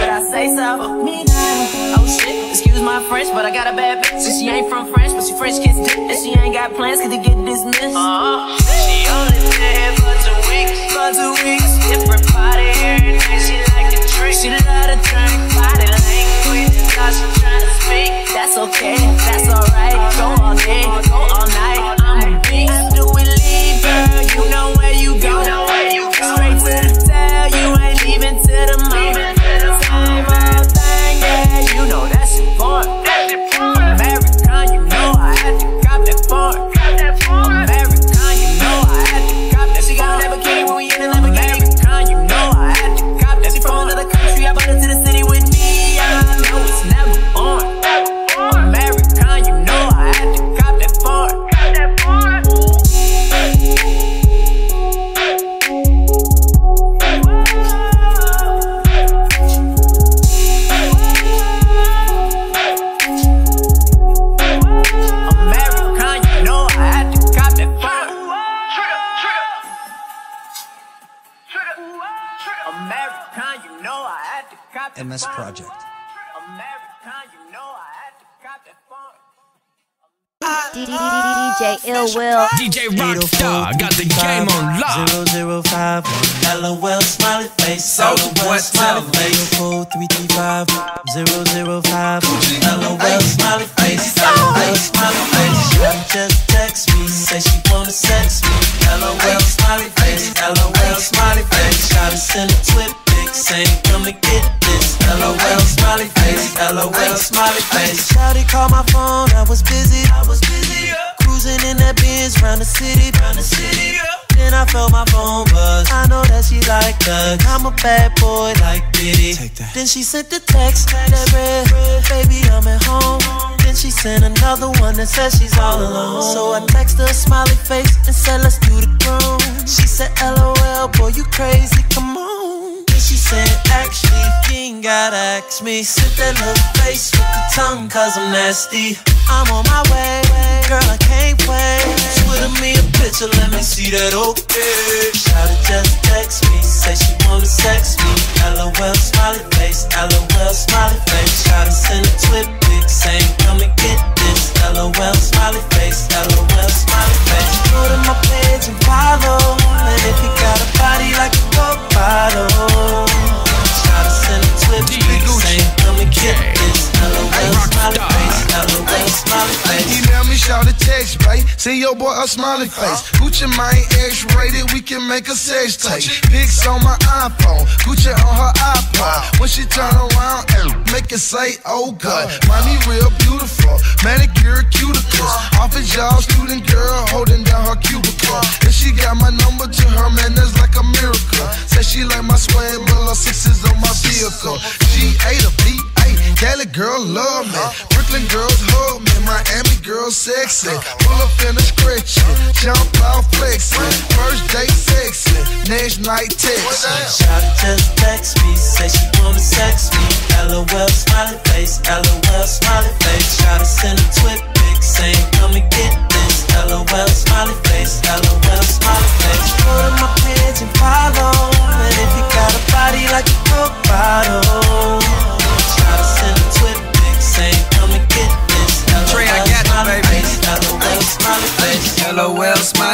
stay low, do what I say so. Fuck me now. Oh shit, excuse my French, but I got a bad bitch. So she ain't from France, but she French kiss dick. And she ain't got plans, cause they get dismissed. Uh-huh. She only been here for two weeks. For two weeks. Different body, every night she like to drink. She love to drink, body language. Now she tryna speak. That's okay, that's alright. Go all day, go all night. I'm a beast. Do we leave, girl? You know where you go. You know where you go. Straight to the tail, you ain't leaving to the moment. You know that's important. DJ Ill Will. DJ Rockstar got the game on lock. Zero zero five. LOL smiley face. Soulja Boy, LOL smiley tell 'em. face. Four three three five. Zero zero five. LOL smiley face. LOL smiley face. Shawty just text me, say she wanna sex me. LOL smiley face. LOL smiley face. Shawty send a twit pic, saying come and get this. LOL smiley face. LOL smiley face. Shawty called my phone, I was busy. I was busy. Cruising in that Benz round the city, round the city. Then I felt my phone buzz. I know that she like thugs. I'm a bad boy like Diddy. Then she sent the text that read, "Baby, I'm at home." Then she sent another one that says she's all alone. So I text her a smiley face and said, "Let's do the grown." She said, "LOL, boy, you crazy? Come on." Said, "Actually, you ain't gotta ask me." Sit that little face with the tongue, cause I'm nasty. I'm on my way, girl, I can't wait. Twitter me a picture, let me see that okay. Shawty just text me, say she wanna sex me. LOL smiley face, LOL smiley face. Shawty send a twit pic, saying come and get this. LOL smiley face, LOL smiley face. Go to my page and follow, and if you got a body like a coke bottle, Shawty send a twit pic, saying come and get this. LOL smiley face, LOL smiley face. Email me, shout a text, babe. Send your boy a smiley face. Gucci mine X-rated, we can make a sex tape. Pics on my iPhone, Gucci on her iPod. When she turn around, eh, make it say, oh God. Mommy real beautiful, manicure cuticles. Office job, student girl, holding down her cubicle. And she got my number to her, man, that's like a miracle. Say she like my swag, but her sixes on my vehicle. G8 a B8, Cali girl love me. Brooklyn girls hug me. Miami girls sexy. Pull up in a stretch, jump out flexing. First date sexy, next night text. Shawty just text me, say she wanna sex me. LOL smiley face, LOL smiley face. Shawty send a twit saying come and get this. LOL smiley face, LOL smiley face. Go to my page and follow, and if you got a body like a coke bottle, Shawty send a twit pic, saying come and get this. Trey, I got you, baby.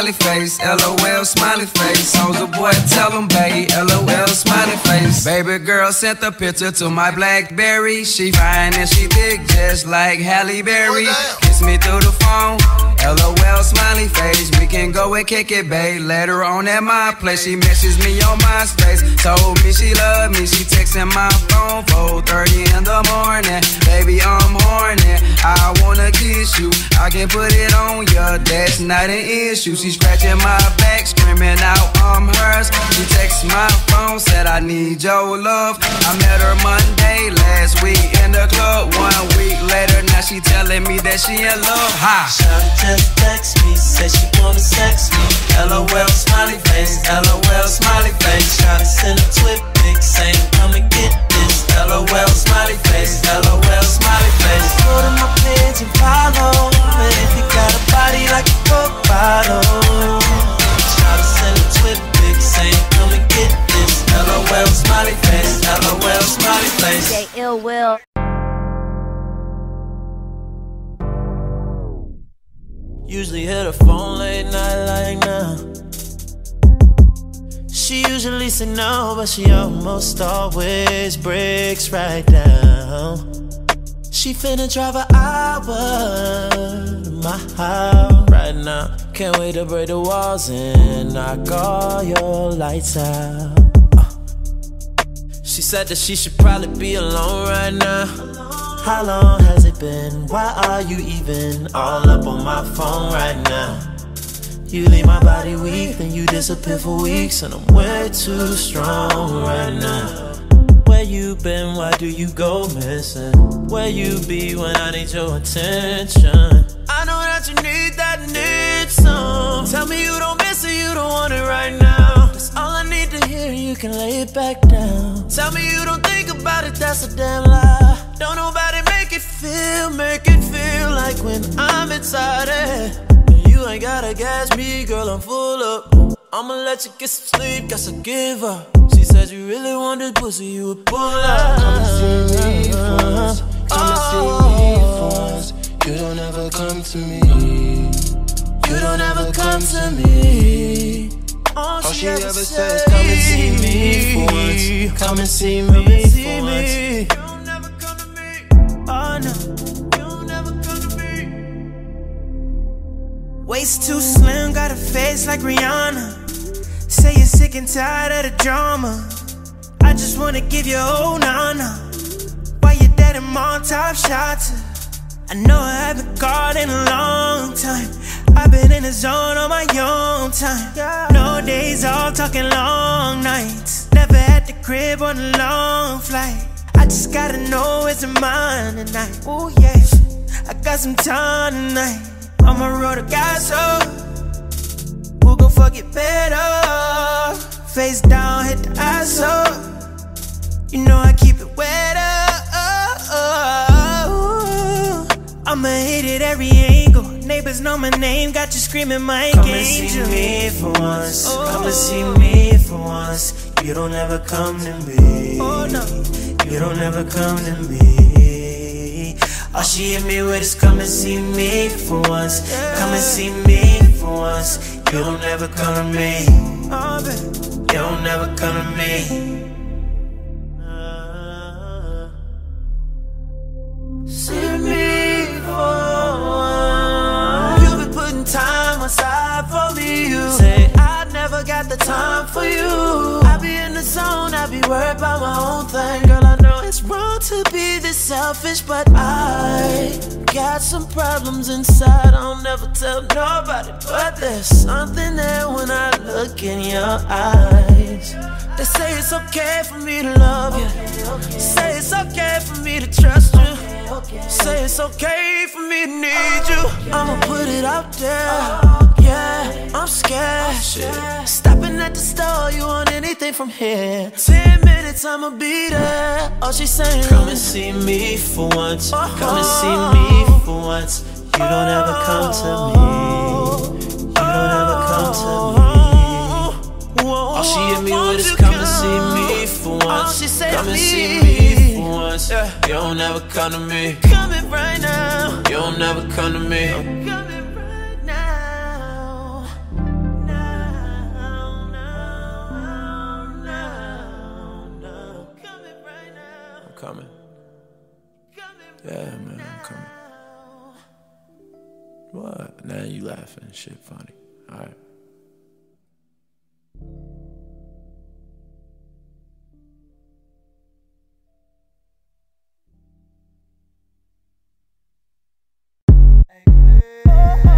Smiley face, LOL smiley face. Soulja Boy, tell him, babe, LOL smiley face. Baby girl sent the picture to my Blackberry. She fine and she thick, just like Halle Berry. Oh, kiss me through the phone. LOL smiley face. We can go and kick it, babe. Later on at my place, she messaged me on MySpace. Told me she loved me. She texting my phone 4:30 in the morning. Baby, I'm horny. I wanna kiss you. I can put it on ya. That's not an issue. She scratching my back, screaming out I'm hers. She texts my phone, said I need your love. I met her Monday last week in the club. One week later, now she telling me that she in love. Ha! Shawty just text me, say she wanna sex me. LOL smiley face, LOL smiley face. Shawty send a twit pic, saying come and get business. LOL, smiley face. LOL, smiley face. Go to my page and follow. If you got a body like a Coke bottle, send a twit pic saying, come and get this. LOL, smiley face. LOL, smiley face. Ill will. Usually hit a phone late night like now. She usually say no, but she almost always breaks right down. She finna drive an hour my house right now. Can't wait to break the walls and knock all your lights out. Uh. She said that she should probably be alone right now. How long has it been? Why are you even all up on my phone right now? You leave my body weak, then you disappear for weeks, and I'm way too strong right now. Where you been? Why do you go missing? Where you be when I need your attention? I know that you need that need some. Tell me you don't miss it, you don't want it right now. That's all I need to hear, you can lay it back down. Tell me you don't think about it, that's a damn lie. Don't nobody make it feel, make it feel like when I'm inside it. You ain't gotta gas me, girl, I'm full up. I'ma let you get some sleep, guess I give up. She said you really want this pussy, you would pull up. Come and see me once. Come and see me once. You don't ever come to me. You don't ever come to me. All, All she ever says, come and see me for once. Come and see me for once. Waist too slim, got a face like Rihanna. Say you're sick and tired of the drama. I just wanna give you whole nana. Why you dead and on top shots? I know I haven't called in a long time. I've been in the zone on my own time. No days off, talking long nights. Never at the crib on a long flight. I just gotta know it's mine tonight. Oh yeah, I got some time tonight. I'ma roll the gas up. We'll go fuck it better. Face down, hit the ass up. You know I keep it wet up. I'ma hit it every angle. Neighbors know my name, got you screaming my Come and angel. see me for once. Come and see oh. me for once. You don't ever come to me. Oh no. You don't ever come to me. All she hit me with is come and see me for once. Come and see me for once. You don't ever come to me. You don't ever come to me. See me for once. You've been putting time aside for me. You say I never got the time for you. I be in the zone, I be worried about my own thing. Girl, I know wrong to be this selfish, but I got some problems inside. I'll never tell nobody, but there's something there when I look in your eyes. They say it's okay for me to love you. Say it's okay for me to trust you. Say it's okay for me to need you. I'ma put it out there. Yeah, I'm scared. Stopping at the store, you want anything from here? Ten minutes, I'ma be there. All she's saying, Come and see me for once. Come and see me for once. You don't ever come to me. You don't ever come to me. All she hit me with is come and see me for once. Come and see me. me for once. You don't ever come to me. coming right now. You don't ever come to me. Yeah, man, I'm coming. What? Now you laughing. Shit funny. Alright. We've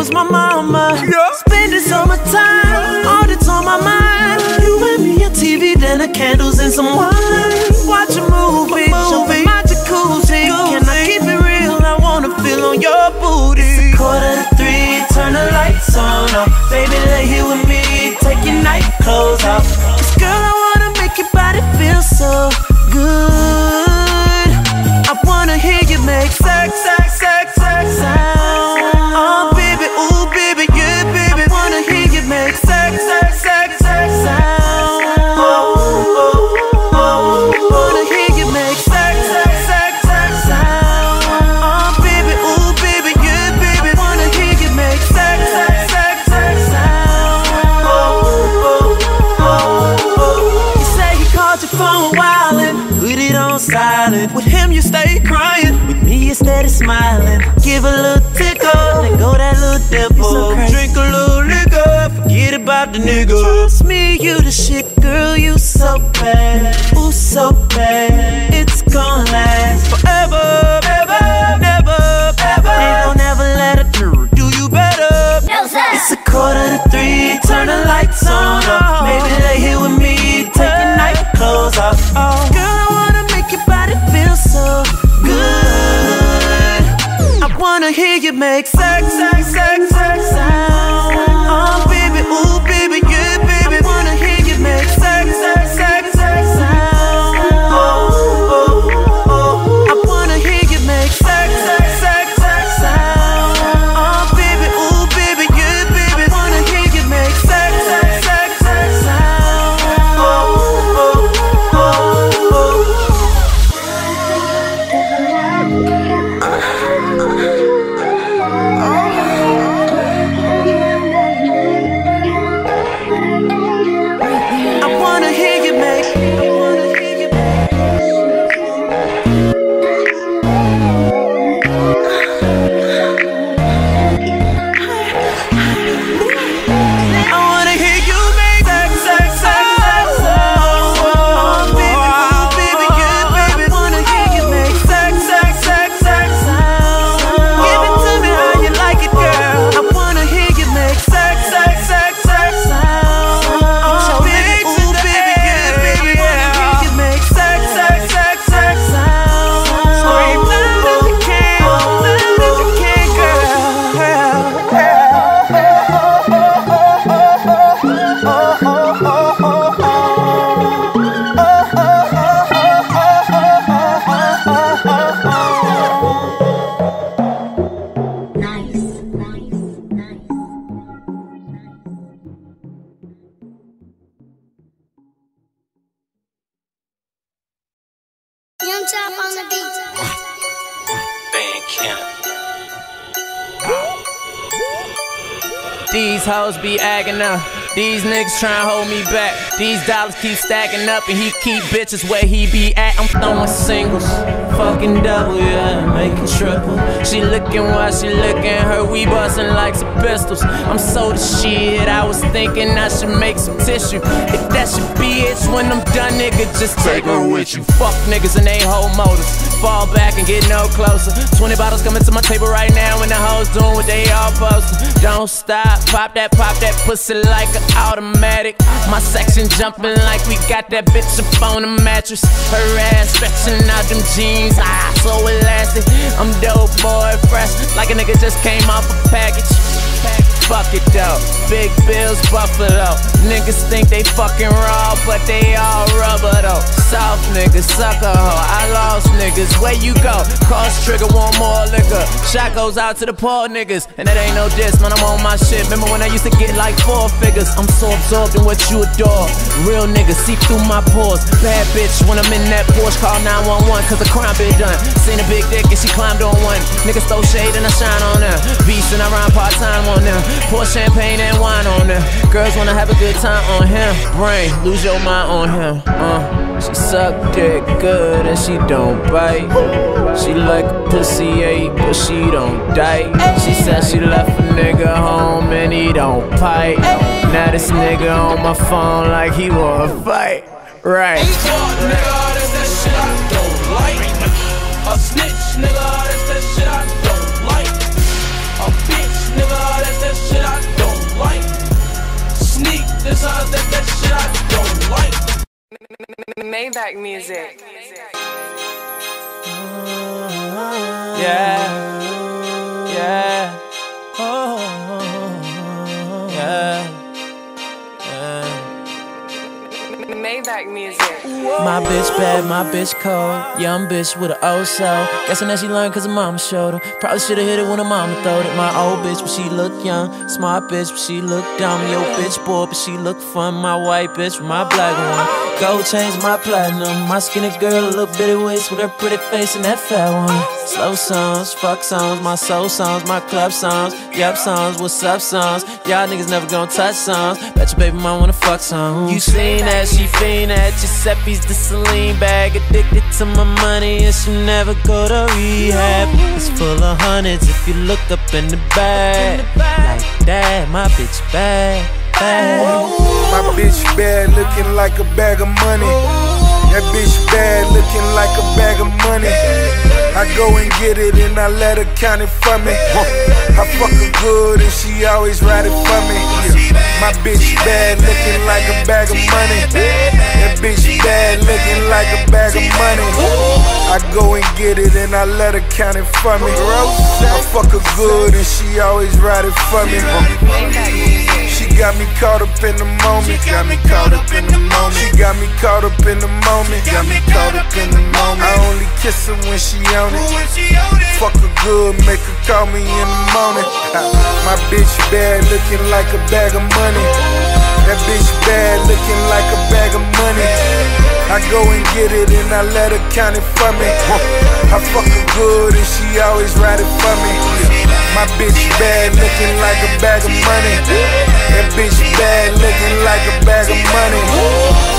was my mama. Spending so much time, all that's on my mind. You and me on TV, dinner, candles, and some wine. Watch a movie, movie. my jacuzzi. Can I keep it real? I wanna feel on your booty. It's a quarter to three, turn the lights on. Up. Baby, lay here with me, take your night clothes off. 'Cause girl, I wanna make your body feel so good. nigga. Trust me, you the shit, girl, you so bad. Ooh, so bad. It's gonna last forever, ever, never, ever. Ain't gon' never let a nerd do you better. It's a quarter to three, turn the lights on. Up. Maybe lay here with me, take your night clothes off. Keep stacking up, and he keep bitches where he be at. I'm throwing singles, fucking double, yeah, making triple. She looking while she looking, her we bustin' like some pistols. I'm so the shit. I was thinking I should make some tissue. If that's your bitch, when I'm done, nigga, just take her with you. Fuck niggas and they whole motors. Fall back and get no closer. 20 bottles coming to my table right now, and the hoes doing what they all postin'. Don't stop, pop that, pop that pussy like an automatic. My section jumping like we got that bitch up on the mattress. Her ass stretching out them jeans, ah, so elastic. I'm dope boy, fresh, like a nigga just came off a package. Fuck it though, big bills, Buffalo. Niggas think they fucking raw, but they all rubber though. Soft niggas, sucker hoe. I lost niggas, where you go? Cost trigger, one more liquor. Shot goes out to the poor niggas, and that ain't no diss, man. I'm on my shit. Remember when I used to get like four figures? I'm so absorbed in what you adore. Real niggas see through my pores. Bad bitch when I'm in that Porsche, call 911 cause the crime been done. Seen a big dick and she climbed on one. Niggas throw shade and I shine on them. Beast and I rhyme part time on them. Pour champagne and wine on them. Girls wanna have a good time on him. Brain, lose your mind on him. Uh, she suck dick good and she don't bite. She like a pussy eight, but she don't die. She said she left a nigga home and he don't pipe. Now this nigga on my phone like he wanna fight. Right. Maybach music. Yeah. Yeah. Oh. Yeah. Yeah. Maybach music. My bitch bad, my bitch cold. Young bitch with a old soul. Guessing that she learned cause her mama showed her. Probably should've hit it when her mama throwed it. My old bitch, but she look young. Smart bitch, but she look dumb. Yo, bitch boy, but she look fun. My white bitch with my black one. Gold chains, my platinum. My skinny girl, a little bitty waist with her pretty face and that fat one. Slow songs, fuck songs, my soul songs, my club songs. Yup songs, what's up songs. Y'all niggas never gonna touch songs. Bet your baby mom wanna fuck songs. You seen that, she fiend at Giuseppe's the Celine bag. Addicted to my money and she never go to rehab. It's full of hundreds if you look up in the bag. Like that, my bitch bad, bad. My bitch bad, looking like a bag of money. That bitch bad, looking like a bag of money. I go and get it and I let her count it for me. I fuck her good and she always ride it for me. My bitch bad, looking like a bag of money. That bitch bad, looking like a bag of money. I go and get it and I let her count it for me. I fuck her good and she always ride it for me. She got me caught up in the moment. Got me caught up in the moment. She got me caught up in the moment. Got me caught up in the moment. I only kiss her when she on it. Fuck her good, make her call me in the morning. My bitch bad, looking like a bag of money. That bitch bad, looking like a bag of money. I go and get it and I let her count it for me. I fuck her good and she always ride it for me. My bitch bad, looking like a bag of money. That bitch bad, looking like a bag of money.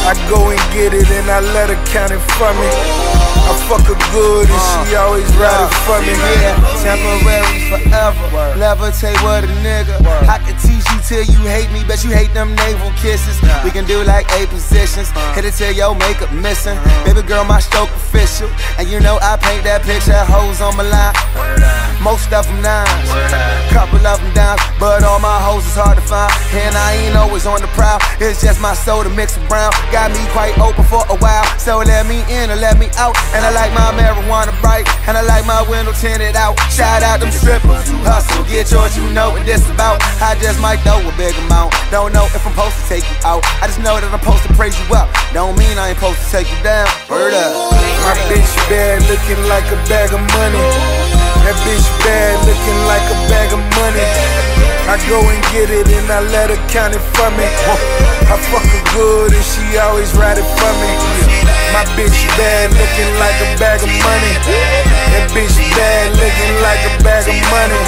I go and get it and I let her count it for me. I fuck her good and she always ride it for me. Yeah, temporary forever. Levitate with a nigga. I can teach you till you hate me, but you hate them naval kisses. We can do like eight positions. Hit it till your makeup missing. Baby girl, my stroke official. And you know I paint that picture, hoes on my line. Most of them nines, couple of them dimes, but all my hoes is hard to find. And I ain't always on the prowl. It's just my soda mixed with brown. Got me quite open for a while, so let me in or let me out. And I like my marijuana bright, and I like my window tinted out. Shout out them strippers, hustle, get yours, you know what this about. I just might throw a big amount. Don't know if I'm supposed to take you out. I just know that I'm supposed to praise you up. Don't mean I ain't supposed to take you down. Word up. My bitch bad, looking like a bag of money. That bitch bad, looking like a bag of money. I go and get it and I let her count it for me. I fuck her good and she always ride it for me. My bitch bad, looking like a bag of money. That bitch bad, looking like a bag of money.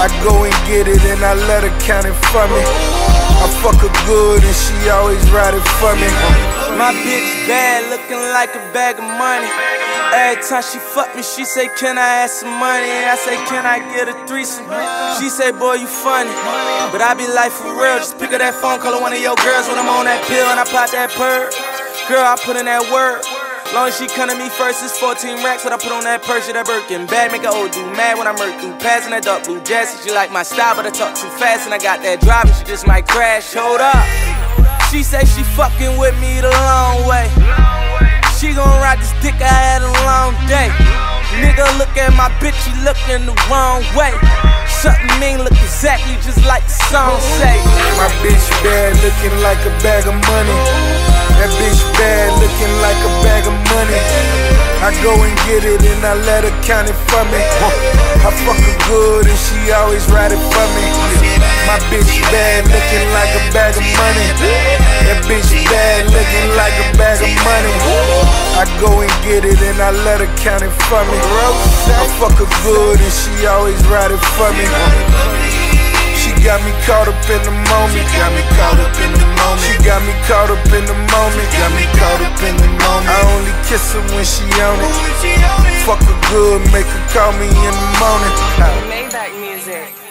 I go and get it and I let her count it for me. I fuck her good and she always ride it for me. My bitch bad, looking like a bag of money. Every time she fuck me, she say, Can I add some money? I say, Can I get a threesome? She say, Boy, you funny. But I be like, For real, just pick up that phone, call one of your girls when I'm on that pill and I pop that purr. Girl, I put in that word. Long as she come to me first, it's 14 racks. What I put on that purse, that Birkin bag, make her old dude mad when I murk through passing that dark blue jacket. She like my style, but I talk too fast, and I got that drive, and she just might crash. Hold up. She say she fucking with me the long way. She gon' ride this dick, I had a long day. Nigga, look at my bitch, she looking the wrong way. Something mean look exactly just like the song say. My bitch bad, looking like a bag of money. That bitch bad, looking like a bag of money. I go and get it and I let her count it for me. I fuck her good and she always ride it for me. My bitch bad, looking like a bag of money. That bitch bad, looking like a bag of money. I go and get it and I let her count it for me. I fuck her good and she always ride it for me. She got me caught up in the moment. Got me caught up in the moment. She got me caught up in the moment. Got me caught up in the moment. I only kiss her when she on it. Fuck her good, make her call me in the morning. Maybach music.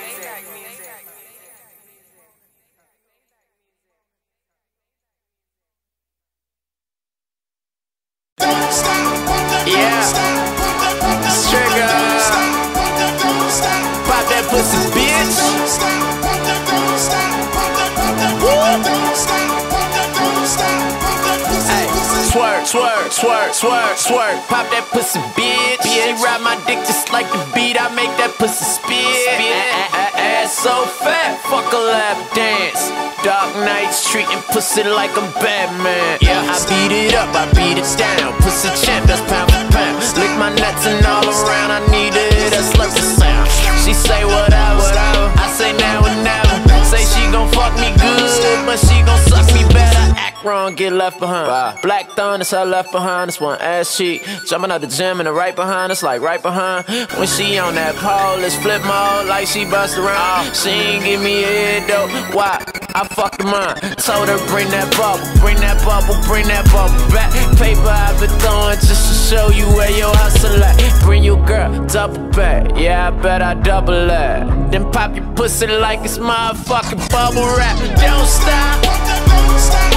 Swerve, swerve, swerve, swerve. Pop that pussy, bitch. She ride my dick just like the beat. I make that pussy spit. Ass so fat, fuck a lap dance. Dark nights treating pussy like I'm Batman. Yeah, I beat it up, I beat it down. Pussy champ, that's pound for pound. Lick my nuts and all around. I need it, a slurpy sound. She say whatever, whatever. I say now and never. Say she gon' fuck me good, but she gon' wrong, get left behind. Black thumb, that's her left behind. This one ass cheek. Jumping out the gym and the right behind it's like right behind. When she on that pole, let's flip mode like she bust around. Ah. She ain't give me a head though. Why? I fucked her mind. Told her bring that bubble, bring that bubble, bring that bubble back. Paper I've been throwing just to show you where your hustle at. Bring your girl double back. Yeah, I bet I double that. Then pop your pussy like it's motherfucking bubble wrap. Don't stop. Don't stop.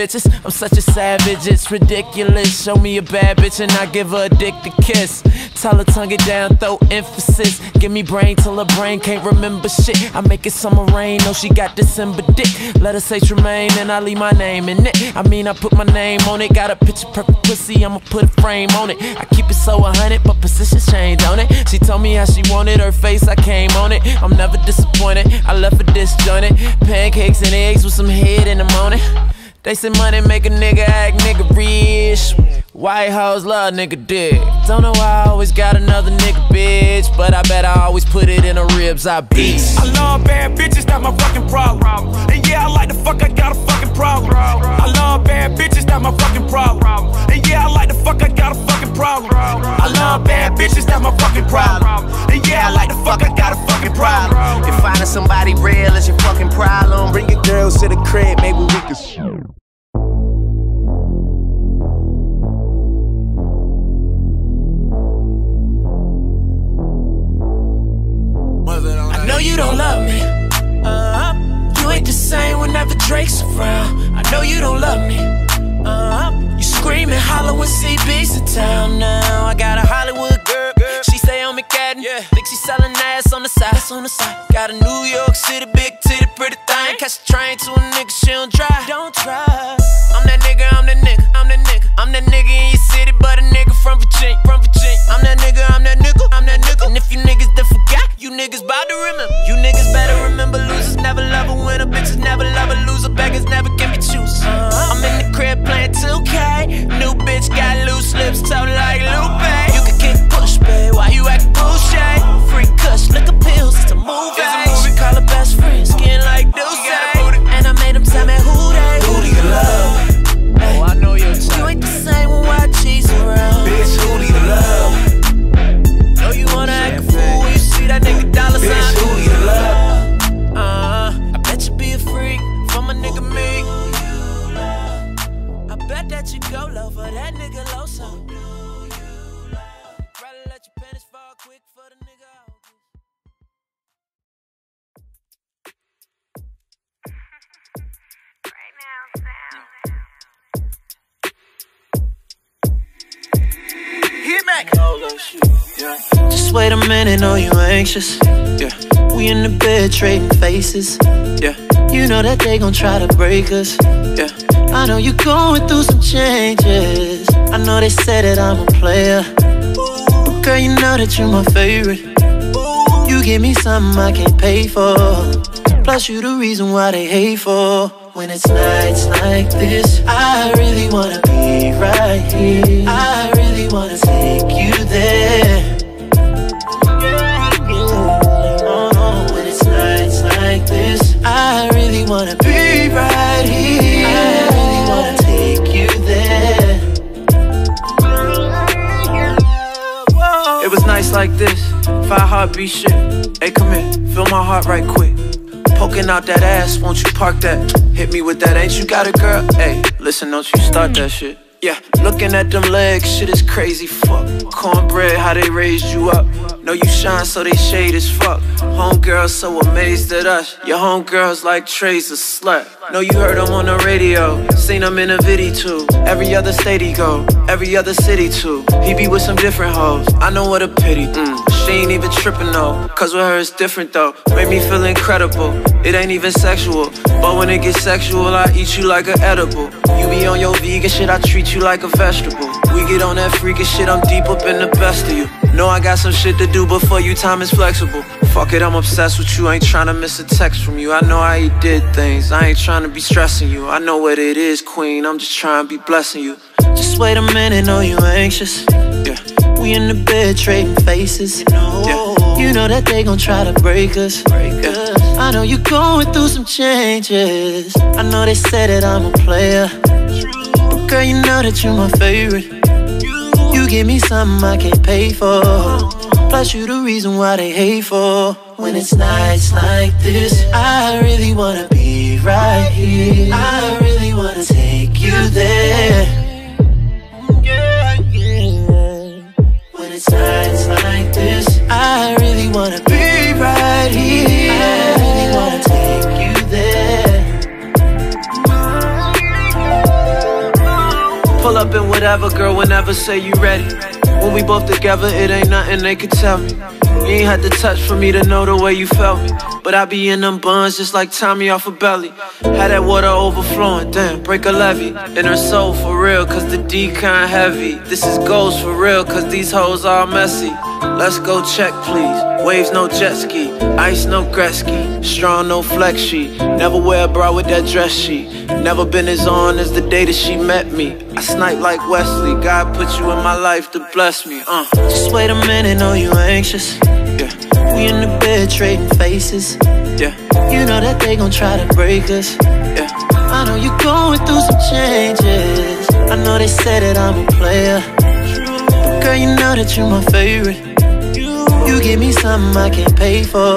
bitches, I'm such a savage, it's ridiculous. Show me a bad bitch and I give her a dick to kiss. Tell her tongue it down, throw emphasis. Give me brain till her brain can't remember shit. I make it summer rain, know she got December dick. Let her say Tremaine and I leave my name in it. I mean, I put my name on it. Got a picture perfect pussy, I'ma put a frame on it. I keep it so 100, but positions change on it. She told me how she wanted her face, I came on it. I'm never disappointed, I left her disjointed. Pancakes and eggs with some head in the morning. They say money make a nigga act nigga rich. White house love nigga dick. Don't know why I always got another nigga bitch, but I bet I always put it in the ribs I beat. I love bad bitches, that's my fucking problem. And yeah, I like the fuck, I got a fucking problem. I love bad bitches, that's my fucking problem. And yeah, I like the fuck, I got a problem. I love bad bitches, that's my fucking problem. And yeah, I like the fuck, I got a fucking problem. If finding somebody real is your fucking problem, bring your girls to the crib, maybe we can. shoot. I know you don't love me. Uh-huh. You ain't the same whenever Drake's around. I know you don't love me. Uh-huh. You screaming, holler when CB's in town now. I got a Hollywood girl. She stay McAdden. Yeah. Think she selling ass on the side. Ass on the side. Got a New York City big titty pretty thing. Catch a train to a nigga she don't drive. Don't try. I'm that nigga. I'm that nigga. I'm that nigga. I'm that nigga in your city, but a nigga from Virginia. From Virginia. I'm that nigga. I'm that nigga. I'm that nigga. And if you niggas done forgot, you niggas bout to remember. You niggas better remember losers never love a winner. Bitches never love a loser. Beggars never can be choosers. Uh-huh. I'm in the crib playing 2K. New bitch got loose lips, tough like Lupe. You can kick push, babe. Why you act bullshit? Free kush, liquor pills, it's a movie. Hit back. Just wait a minute, know you anxious. Yeah. We in the bed trading faces. Yeah. You know that they gon' try to break us. Yeah. I know you going through some changes. I know they said that I'm a player. But girl, you know that you're my favorite. You give me something I can't pay for. Plus, you the reason why they hate for. When it's nights like this, I really wanna be right here. I really wanna take you there. Oh, when it's nights like this, I really wanna be right here. I really wanna take you there. It was nights like this, five heartbeat shit. Hey, come here, feel my heart right quick. Poking out that ass, won't you park that? Hit me with that, ain't you got a girl? Hey, listen, don't you start that shit. Yeah, looking at them legs, shit is crazy. Fuck, cornbread, how they raised you up. Know you shine, so they shade as fuck. Homegirls so amazed at us. Your homegirls like Trey's a slut. Know you heard him on the radio, seen him in a video too. Every other state he go, every other city too. He be with some different hoes. I know what a pity. Mm. She ain't even tripping though, cause with her it's different though. Made me feel incredible. It ain't even sexual, but when it gets sexual, I eat you like an edible. You be on your vegan shit, I treat you like a vegetable. We get on that freaking shit, I'm deep up in the best of you. Know I got some shit to do before you, time is flexible. Fuck it, I'm obsessed with you, ain't tryna miss a text from you. I know how you did things, I ain't tryna be stressing you. I know what it is, queen, I'm just trying to be blessing you. Just wait a minute, know you anxious. Yeah. We in the bed trading faces. Yeah. You know that they gon' try to break us. Break yeah. Us. I know you going through some changes. I know they said that I'm a player. Girl, you know that you're my favorite. You give me something I can't pay for. Plus, you the reason why they hate for. When it's nights like this, I really wanna be right here. I really wanna take you there. When it's nights like this, I really wanna be right here. Up in whatever, girl, whenever say you ready. When we both together, it ain't nothing they could tell me. You ain't had to touch for me to know the way you felt me. But I be in them buns just like Tommy off a belly. Had that water overflowing, damn, break a levee. In her soul for real, cause the D kinda heavy. This is goals for real, cause these hoes all messy. Let's go check, please. Waves no jet ski, ice no Gretzky, strong no flex sheet. Never wear a bra with that dress sheet. Never been as on as the day that she met me. I snipe like Wesley. God put you in my life to bless me. Uh, just wait a minute, know you anxious. Yeah, we in the bed trading faces. Yeah, you know that they gon' try to break us. Yeah, I know you're going through some changes. I know they said that I'm a player. But girl, you know that you're my favorite. You give me something I can't pay for.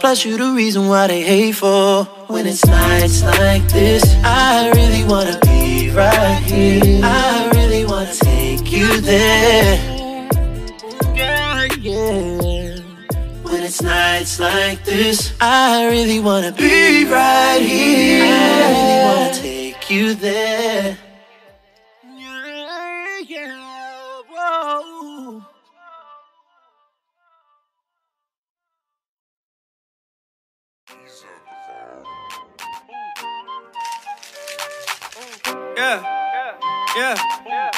Plus, you the reason why they hate for. When it's nights like this, I really wanna be right here. I really wanna take you there. When it's nights like this, I really wanna be right here. I really wanna take you there. Yeah, yeah. Yeah.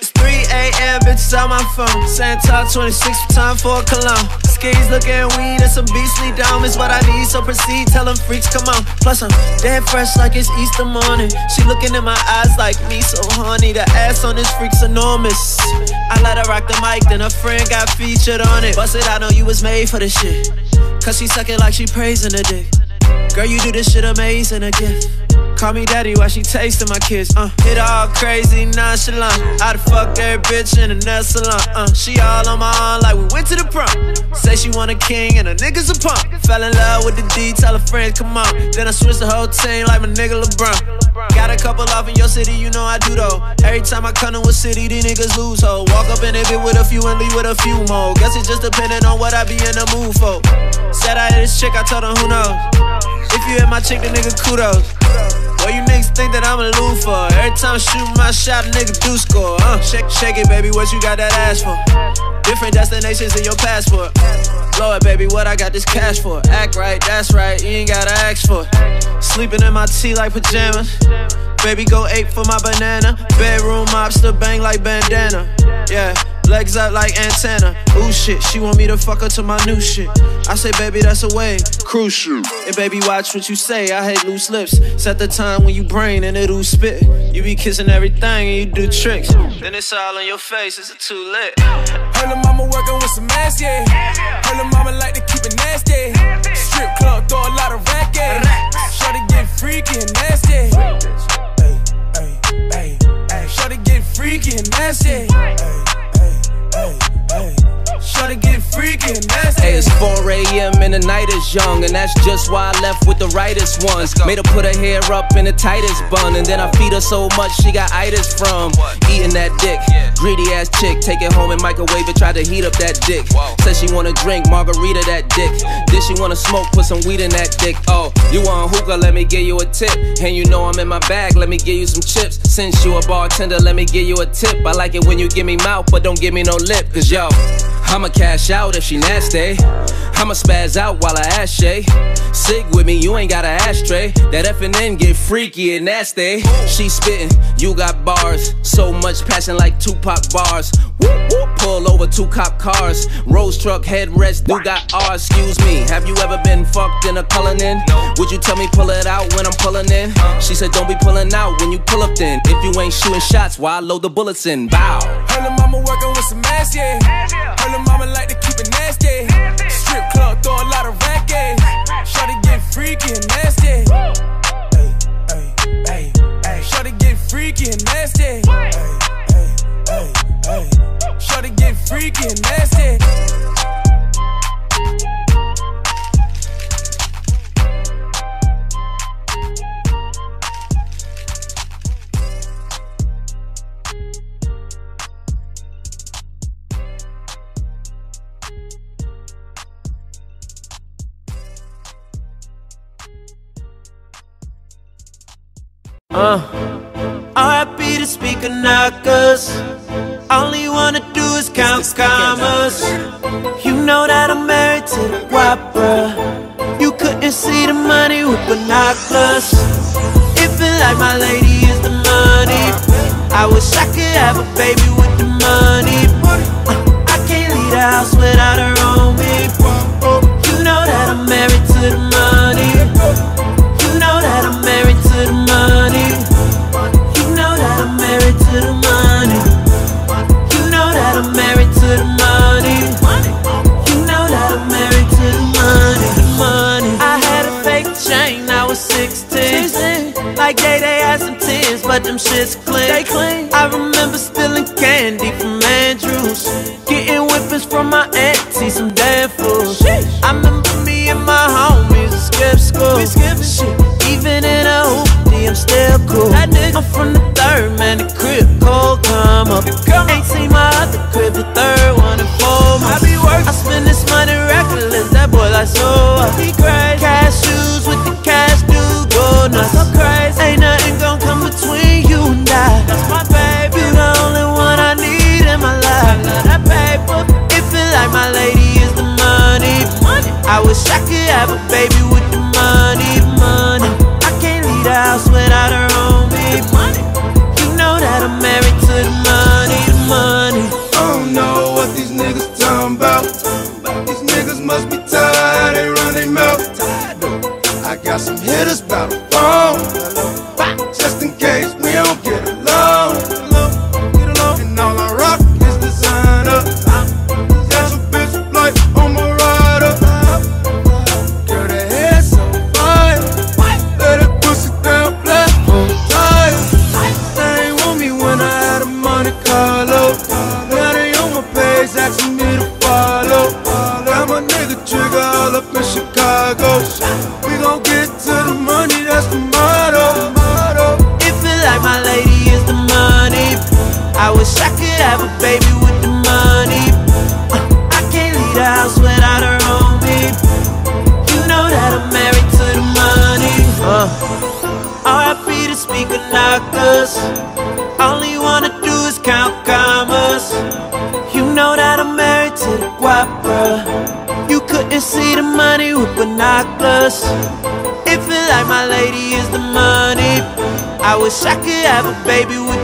It's 3 a.m. bitches on my phone. Santa 26 time for a cologne. Skis looking weed and some beastly dome what I need. So proceed, tell them freaks, come on. Plus I'm dead fresh like it's Easter morning. She looking in my eyes like me, so horny. The ass on this freak's enormous. I let her rock the mic, then a friend got featured on it. Bust it, I know you was made for this shit. Cause she suck it like she praising the dick. Girl, you do this shit amazing, a gift. Call me daddy while she tasting my kiss. Uh, hit all crazy, nonchalant. I done fucked every bitch in the nail salon. Uh, she all on my arm like we went to the prom. Say she want a king and a nigga's a punk. Fell in love with the D, tell her friends come on. Then I switched the whole team like my nigga LeBron. Got a couple off in your city, you know I do though. Every time I come to a city, these niggas lose ho. Walk up in it with a few and leave with a few more. Guess it's just depending on what I be in the mood for. Said I hit this chick, I told her who knows. If you hit my chick, then nigga kudos. Boy, you niggas think that I'm a for. Every time I shoot my shot, nigga do score. Uh, shake, shake it, baby, what you got that ass for? Different destinations in your passport. Blow it, baby, what I got this cash for? Act right, that's right, you ain't gotta ask for. Sleeping in my tea like pajamas. Baby, go ape for my banana. Bedroom mobster, bang like bandana. Yeah. Legs up like antenna. Ooh shit, she want me to fuck her to my new shit. I say, baby, that's a way. Crucial. And baby, watch what you say. I hate loose lips. Set the time when you brain and it'll spit. You be kissing everything and you do tricks. Then it's all on your face. Is it too lit? Her mama working with some ass, yeah. Her mama like to keep it nasty. Was young, and that's just why I left with the rightest ones. Made her put her hair up in the tightest bun, and then I feed her so much she got itis from eating that dick. Greedy ass chick, take it home and microwave it, try to heat up that dick. Said she wanna drink margarita that dick. Did she wanna smoke, put some weed in that dick? Oh, you want hookah? Let me give you a tip. And you know I'm in my bag, let me give you some chips. Since you a bartender, let me give you a tip. I like it when you give me mouth, but don't give me no lip, cause yo. I'ma cash out if she nasty. I'ma spaz out while I ash Shay. Sig with me, you ain't got an ashtray. That F and N get freaky and nasty. She spittin', you got bars. So much passion like Tupac bars. Whoop, whoop, pull over two cop cars. Rose truck headrest, do got R. Excuse me, have you ever been fucked in a Cullinan? Would you tell me pull it out when I'm pulling in? She said don't be pulling out when you pull up then. If you ain't shooting shots, why load the bullets in? Bow. Her mama working with some ass, yeah. Her mama like to keep it nasty. Strip club, throw a lot of racket. Shawty get freaky and nasty. Ay, ay, ay, ay. Shawty get freaky and nasty. Ay, ay, ay, ay. Shawty get freaky and nasty. Uh, RIP the speaker knockers. All you wanna do is count commas. You know that I'm married to the guapa. You couldn't see the money with binoculars. It feel like my lady is the money. I wish I could have a baby with the money. Uh, I can't leave the house without her on me. You know that I'm married to the money. Married to the money. You know that I'm married to the money. You know that I'm married to the money. You know that I'm married to the money. The money. I had a fake chain, I was 16. Like they, they had some tens, but them shits clean. They clean. I remember stealing candy from Andrews. Getting whippings from my auntie, some damn fools. I remember me and my homies skip school. We skipping shit. Even in a hoopty, I'm still cool. I'm from the third, man, the crib cold come up. Ain't seen my other crib, the third one in four months. I be working. I spend this money reckless, that boy like so up. He crazy. Cash shoes with the cash dude, go nuts. So crazy. Ain't nothing gon' come between you and I. That's my baby. The only one I need in my life. I love that paper. It feel like my lady is the money. I wish I could have a baby with the money, money. The house without her on me. You know that I'm married to the money, the money. I don't know what these niggas talking about. These niggas must be tired, they run their mouth. I got some hitters by the phone. Just in case we don't get along. I could have a baby with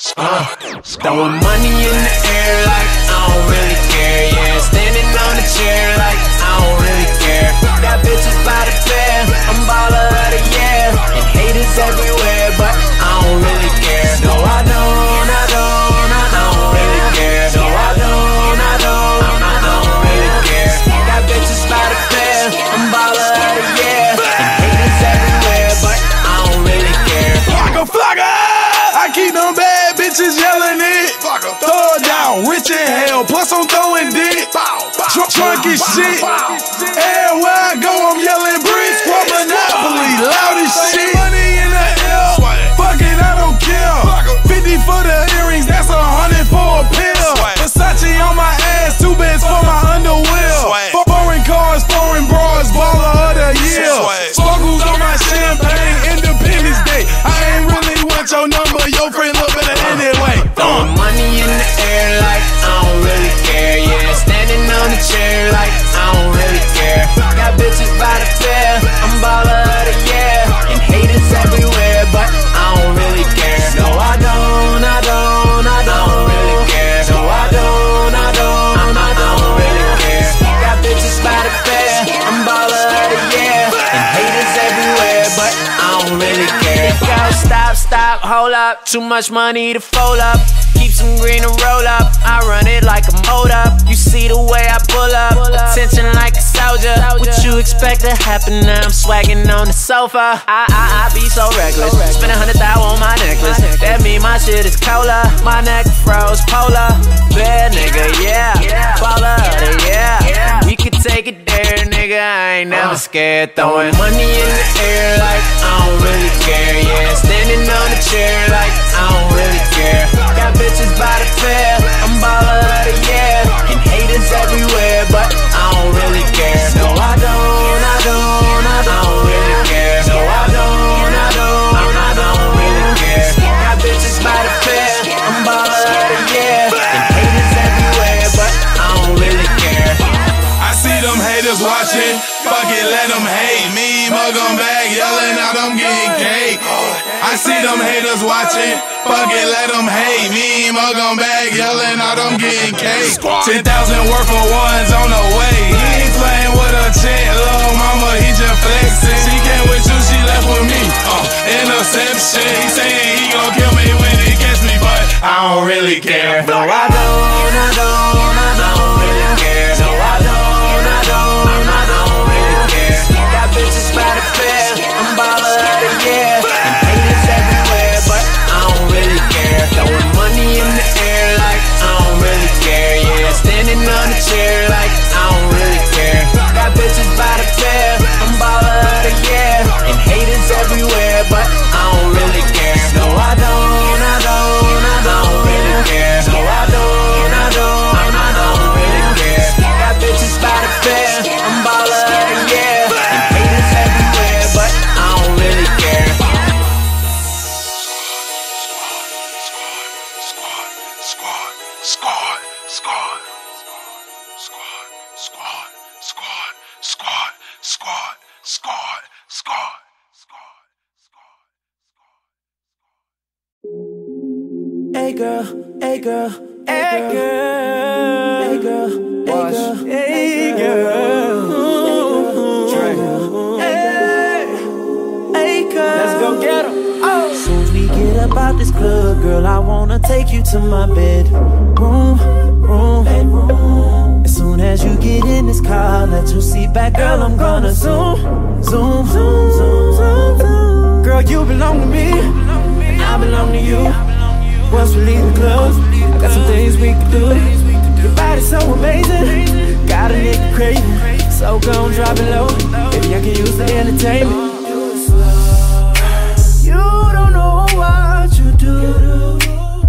Uh, throwing money in the air like I don't really care. Yeah, standing on the chair like I don't really care. That bitch is by the pair, I'm baller of the year. And haters everywhere, Lucky shit. Bitches by the pair, up. Too much money to fold up. Keep some green to roll up. I run it like a mold up. You see the way I pull up. Attention like a soldier. What you expect to happen now? I'm swagging on the sofa. I, I, I be so reckless. Spend a hundred thou on my necklace. That mean my shit is cola. My neck froze polar. Bad nigga, yeah. Baller, yeah. We could take it there, nigga. I ain't never uh. scared. Throwing money in the air like I don't really care. Yeah, standing on the chair like I don't really care. Got bitches by the pair. I'm baller of the year. And haters everywhere, Them haters watching. Fuck it, let them hate me. Mug 'em back, yelling out, I'm getting cake. 10,000 worth for ones on the way. He ain't playing with a chick, little mama, he just flexing. She came with you, she left with me. Uh, interception. He saying he gon' kill me when he catch me, but I don't really care. No, I don't, I don't girl, hey girl, hey girl, hey girl, hey girl, hey girl, hey, hey girl. Let's go get 'em. Oh. Soon as we get up out this club, girl, I wanna take you to my bedroom, room, bedroom. As soon as you get in this car, let your seat back, girl. I'm gonna zoom, zoom, zoom, zoom, zoom, zoom. Girl, you belong to me, and I belong to you. Once we leave the club, I got some things we can do. Your body's so amazing, got a nigga craving. So gon' drop it low, baby I can use the entertainment. You don't know what you do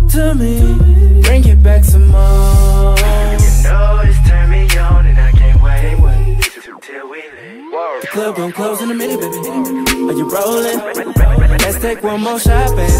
to me. Bring it back some more. You know it's turn me on club, room close in a minute, baby. Are you rolling? Let's take one more shot, baby.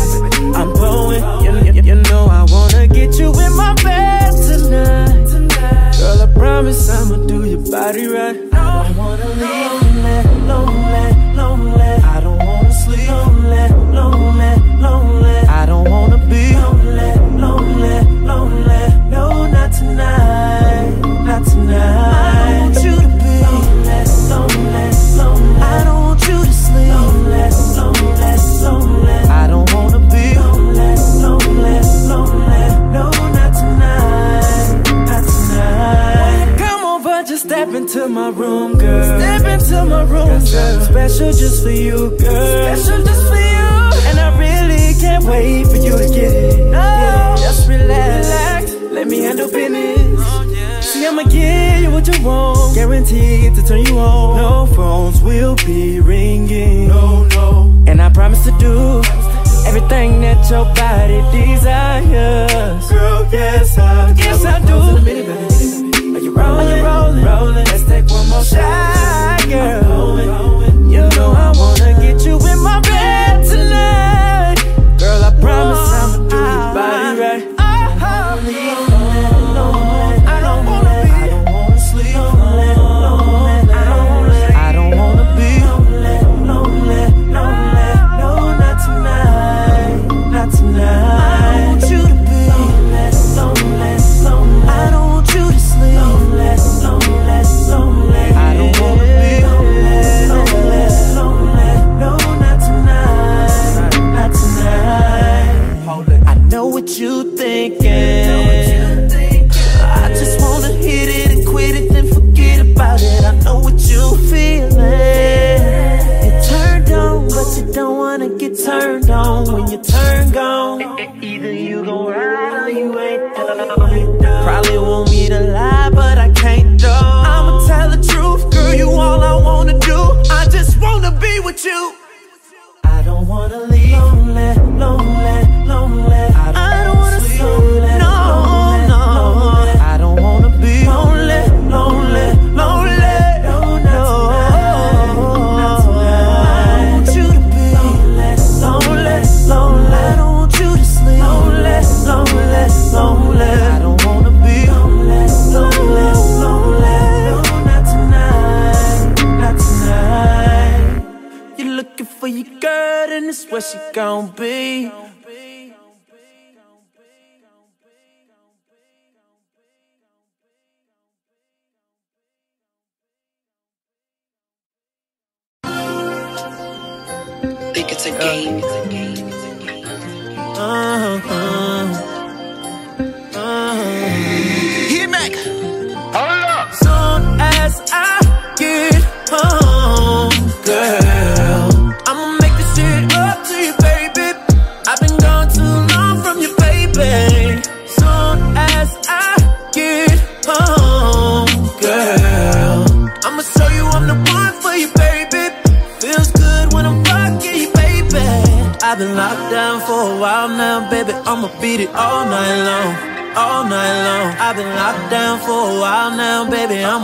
I'm blowing. You, you, you know I wanna get you in my bed tonight. Girl, I promise I'ma do your body right. I don't wanna leave lonely, lonely, lonely. I don't wanna sleep lonely, lonely, lonely. I don't wanna be lonely, lonely, lonely. No, not tonight, not tonight. I want you to into my room, girl. Step into my room, Got girl. Special just for you, girl. Special just for you. And I really can't wait for you to get it. No, just relax. relax. Let me handle business. Oh, See, I'ma give you what you want. Guaranteed to turn you on. No phones will be ringing. No, no. And I promise to do everything that your body desires. Girl, yes, I do. Yes, I do. Are you rolling? Are you rolling? rolling? Let's take one more shot, girl. You know I wanna get you in my bed tonight. Either you gon' ride or you ain't. Probably want me to lie, but I can't do. I'ma tell the truth, girl. You all I wanna do. I just wanna be with you. I don't wanna leave Think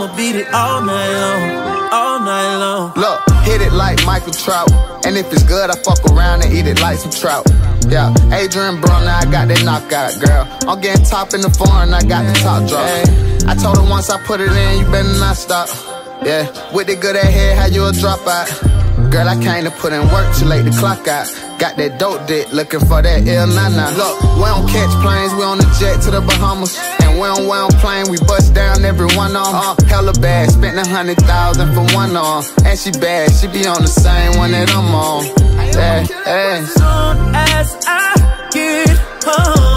I'ma beat it all night long. All night long. Look, hit it like Michael Trout. And if it's good, I fuck around and eat it like some trout. Yeah, Adrien Broner, now I got that knockout, girl. I'm getting top in the foreign, I got the top drop. I told her once I put it in, you better not stop. Yeah, with the good at head, how you a drop out? Girl, I came to put in work too late to clock out. Got that dope dick, looking for that ill nana. Look, we don't catch planes, we on the jet to the Bahamas. We don't, we don't plane, we bust down every one on. Uh, hella bad, spent a hundred thousand for one on. And she bad, she be on the same one that I'm on. Yeah, yeah. Soon as I get home,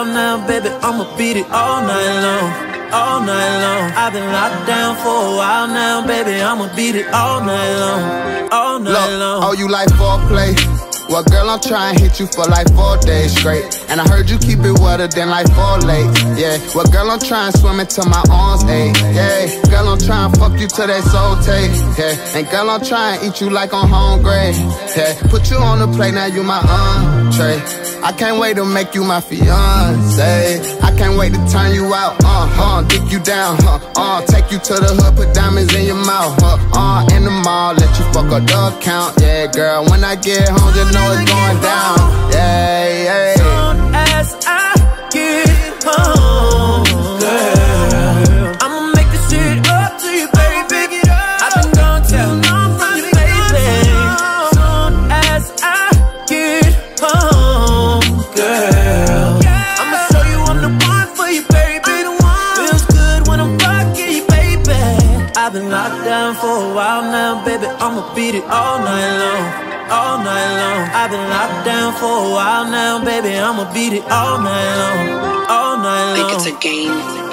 for while now, baby. I'ma beat it all night long. All night long. I've been locked down for a while now, baby. I'ma beat it all night long. All night Look, long. oh, you like foreplay? Well, girl, I'm trying to hit you for like four days straight. And I heard you keep it wetter than like four lakes. Yeah, well, girl, I'm trying to swim until my arms ache. Yeah, girl, I'm trying to fuck you till that soul take. Yeah, and girl, I'm trying to eat you like home grade. Yeah, put you on the plate, now you my entree. I can't wait to make you my fiance. I can't wait to turn you out, uh, uh, dick you down, uh, uh, take you to the hood, put diamonds in your mouth, uh, uh, in the mall, let you fuck a dog count, yeah, girl. When I get home, just know know it's going down. As I get home, girl, I'ma make this shit up to you, baby. I've been gone from you, baby. As I get home, girl, I'ma show you I'm the one for you, baby. Feels good when I'm fucking you, baby. I've been locked down for a while now, baby. I'ma beat it all night long all night long. I've been locked down for a while now, baby. I'ma beat it all night long, all night long. Think it's a game.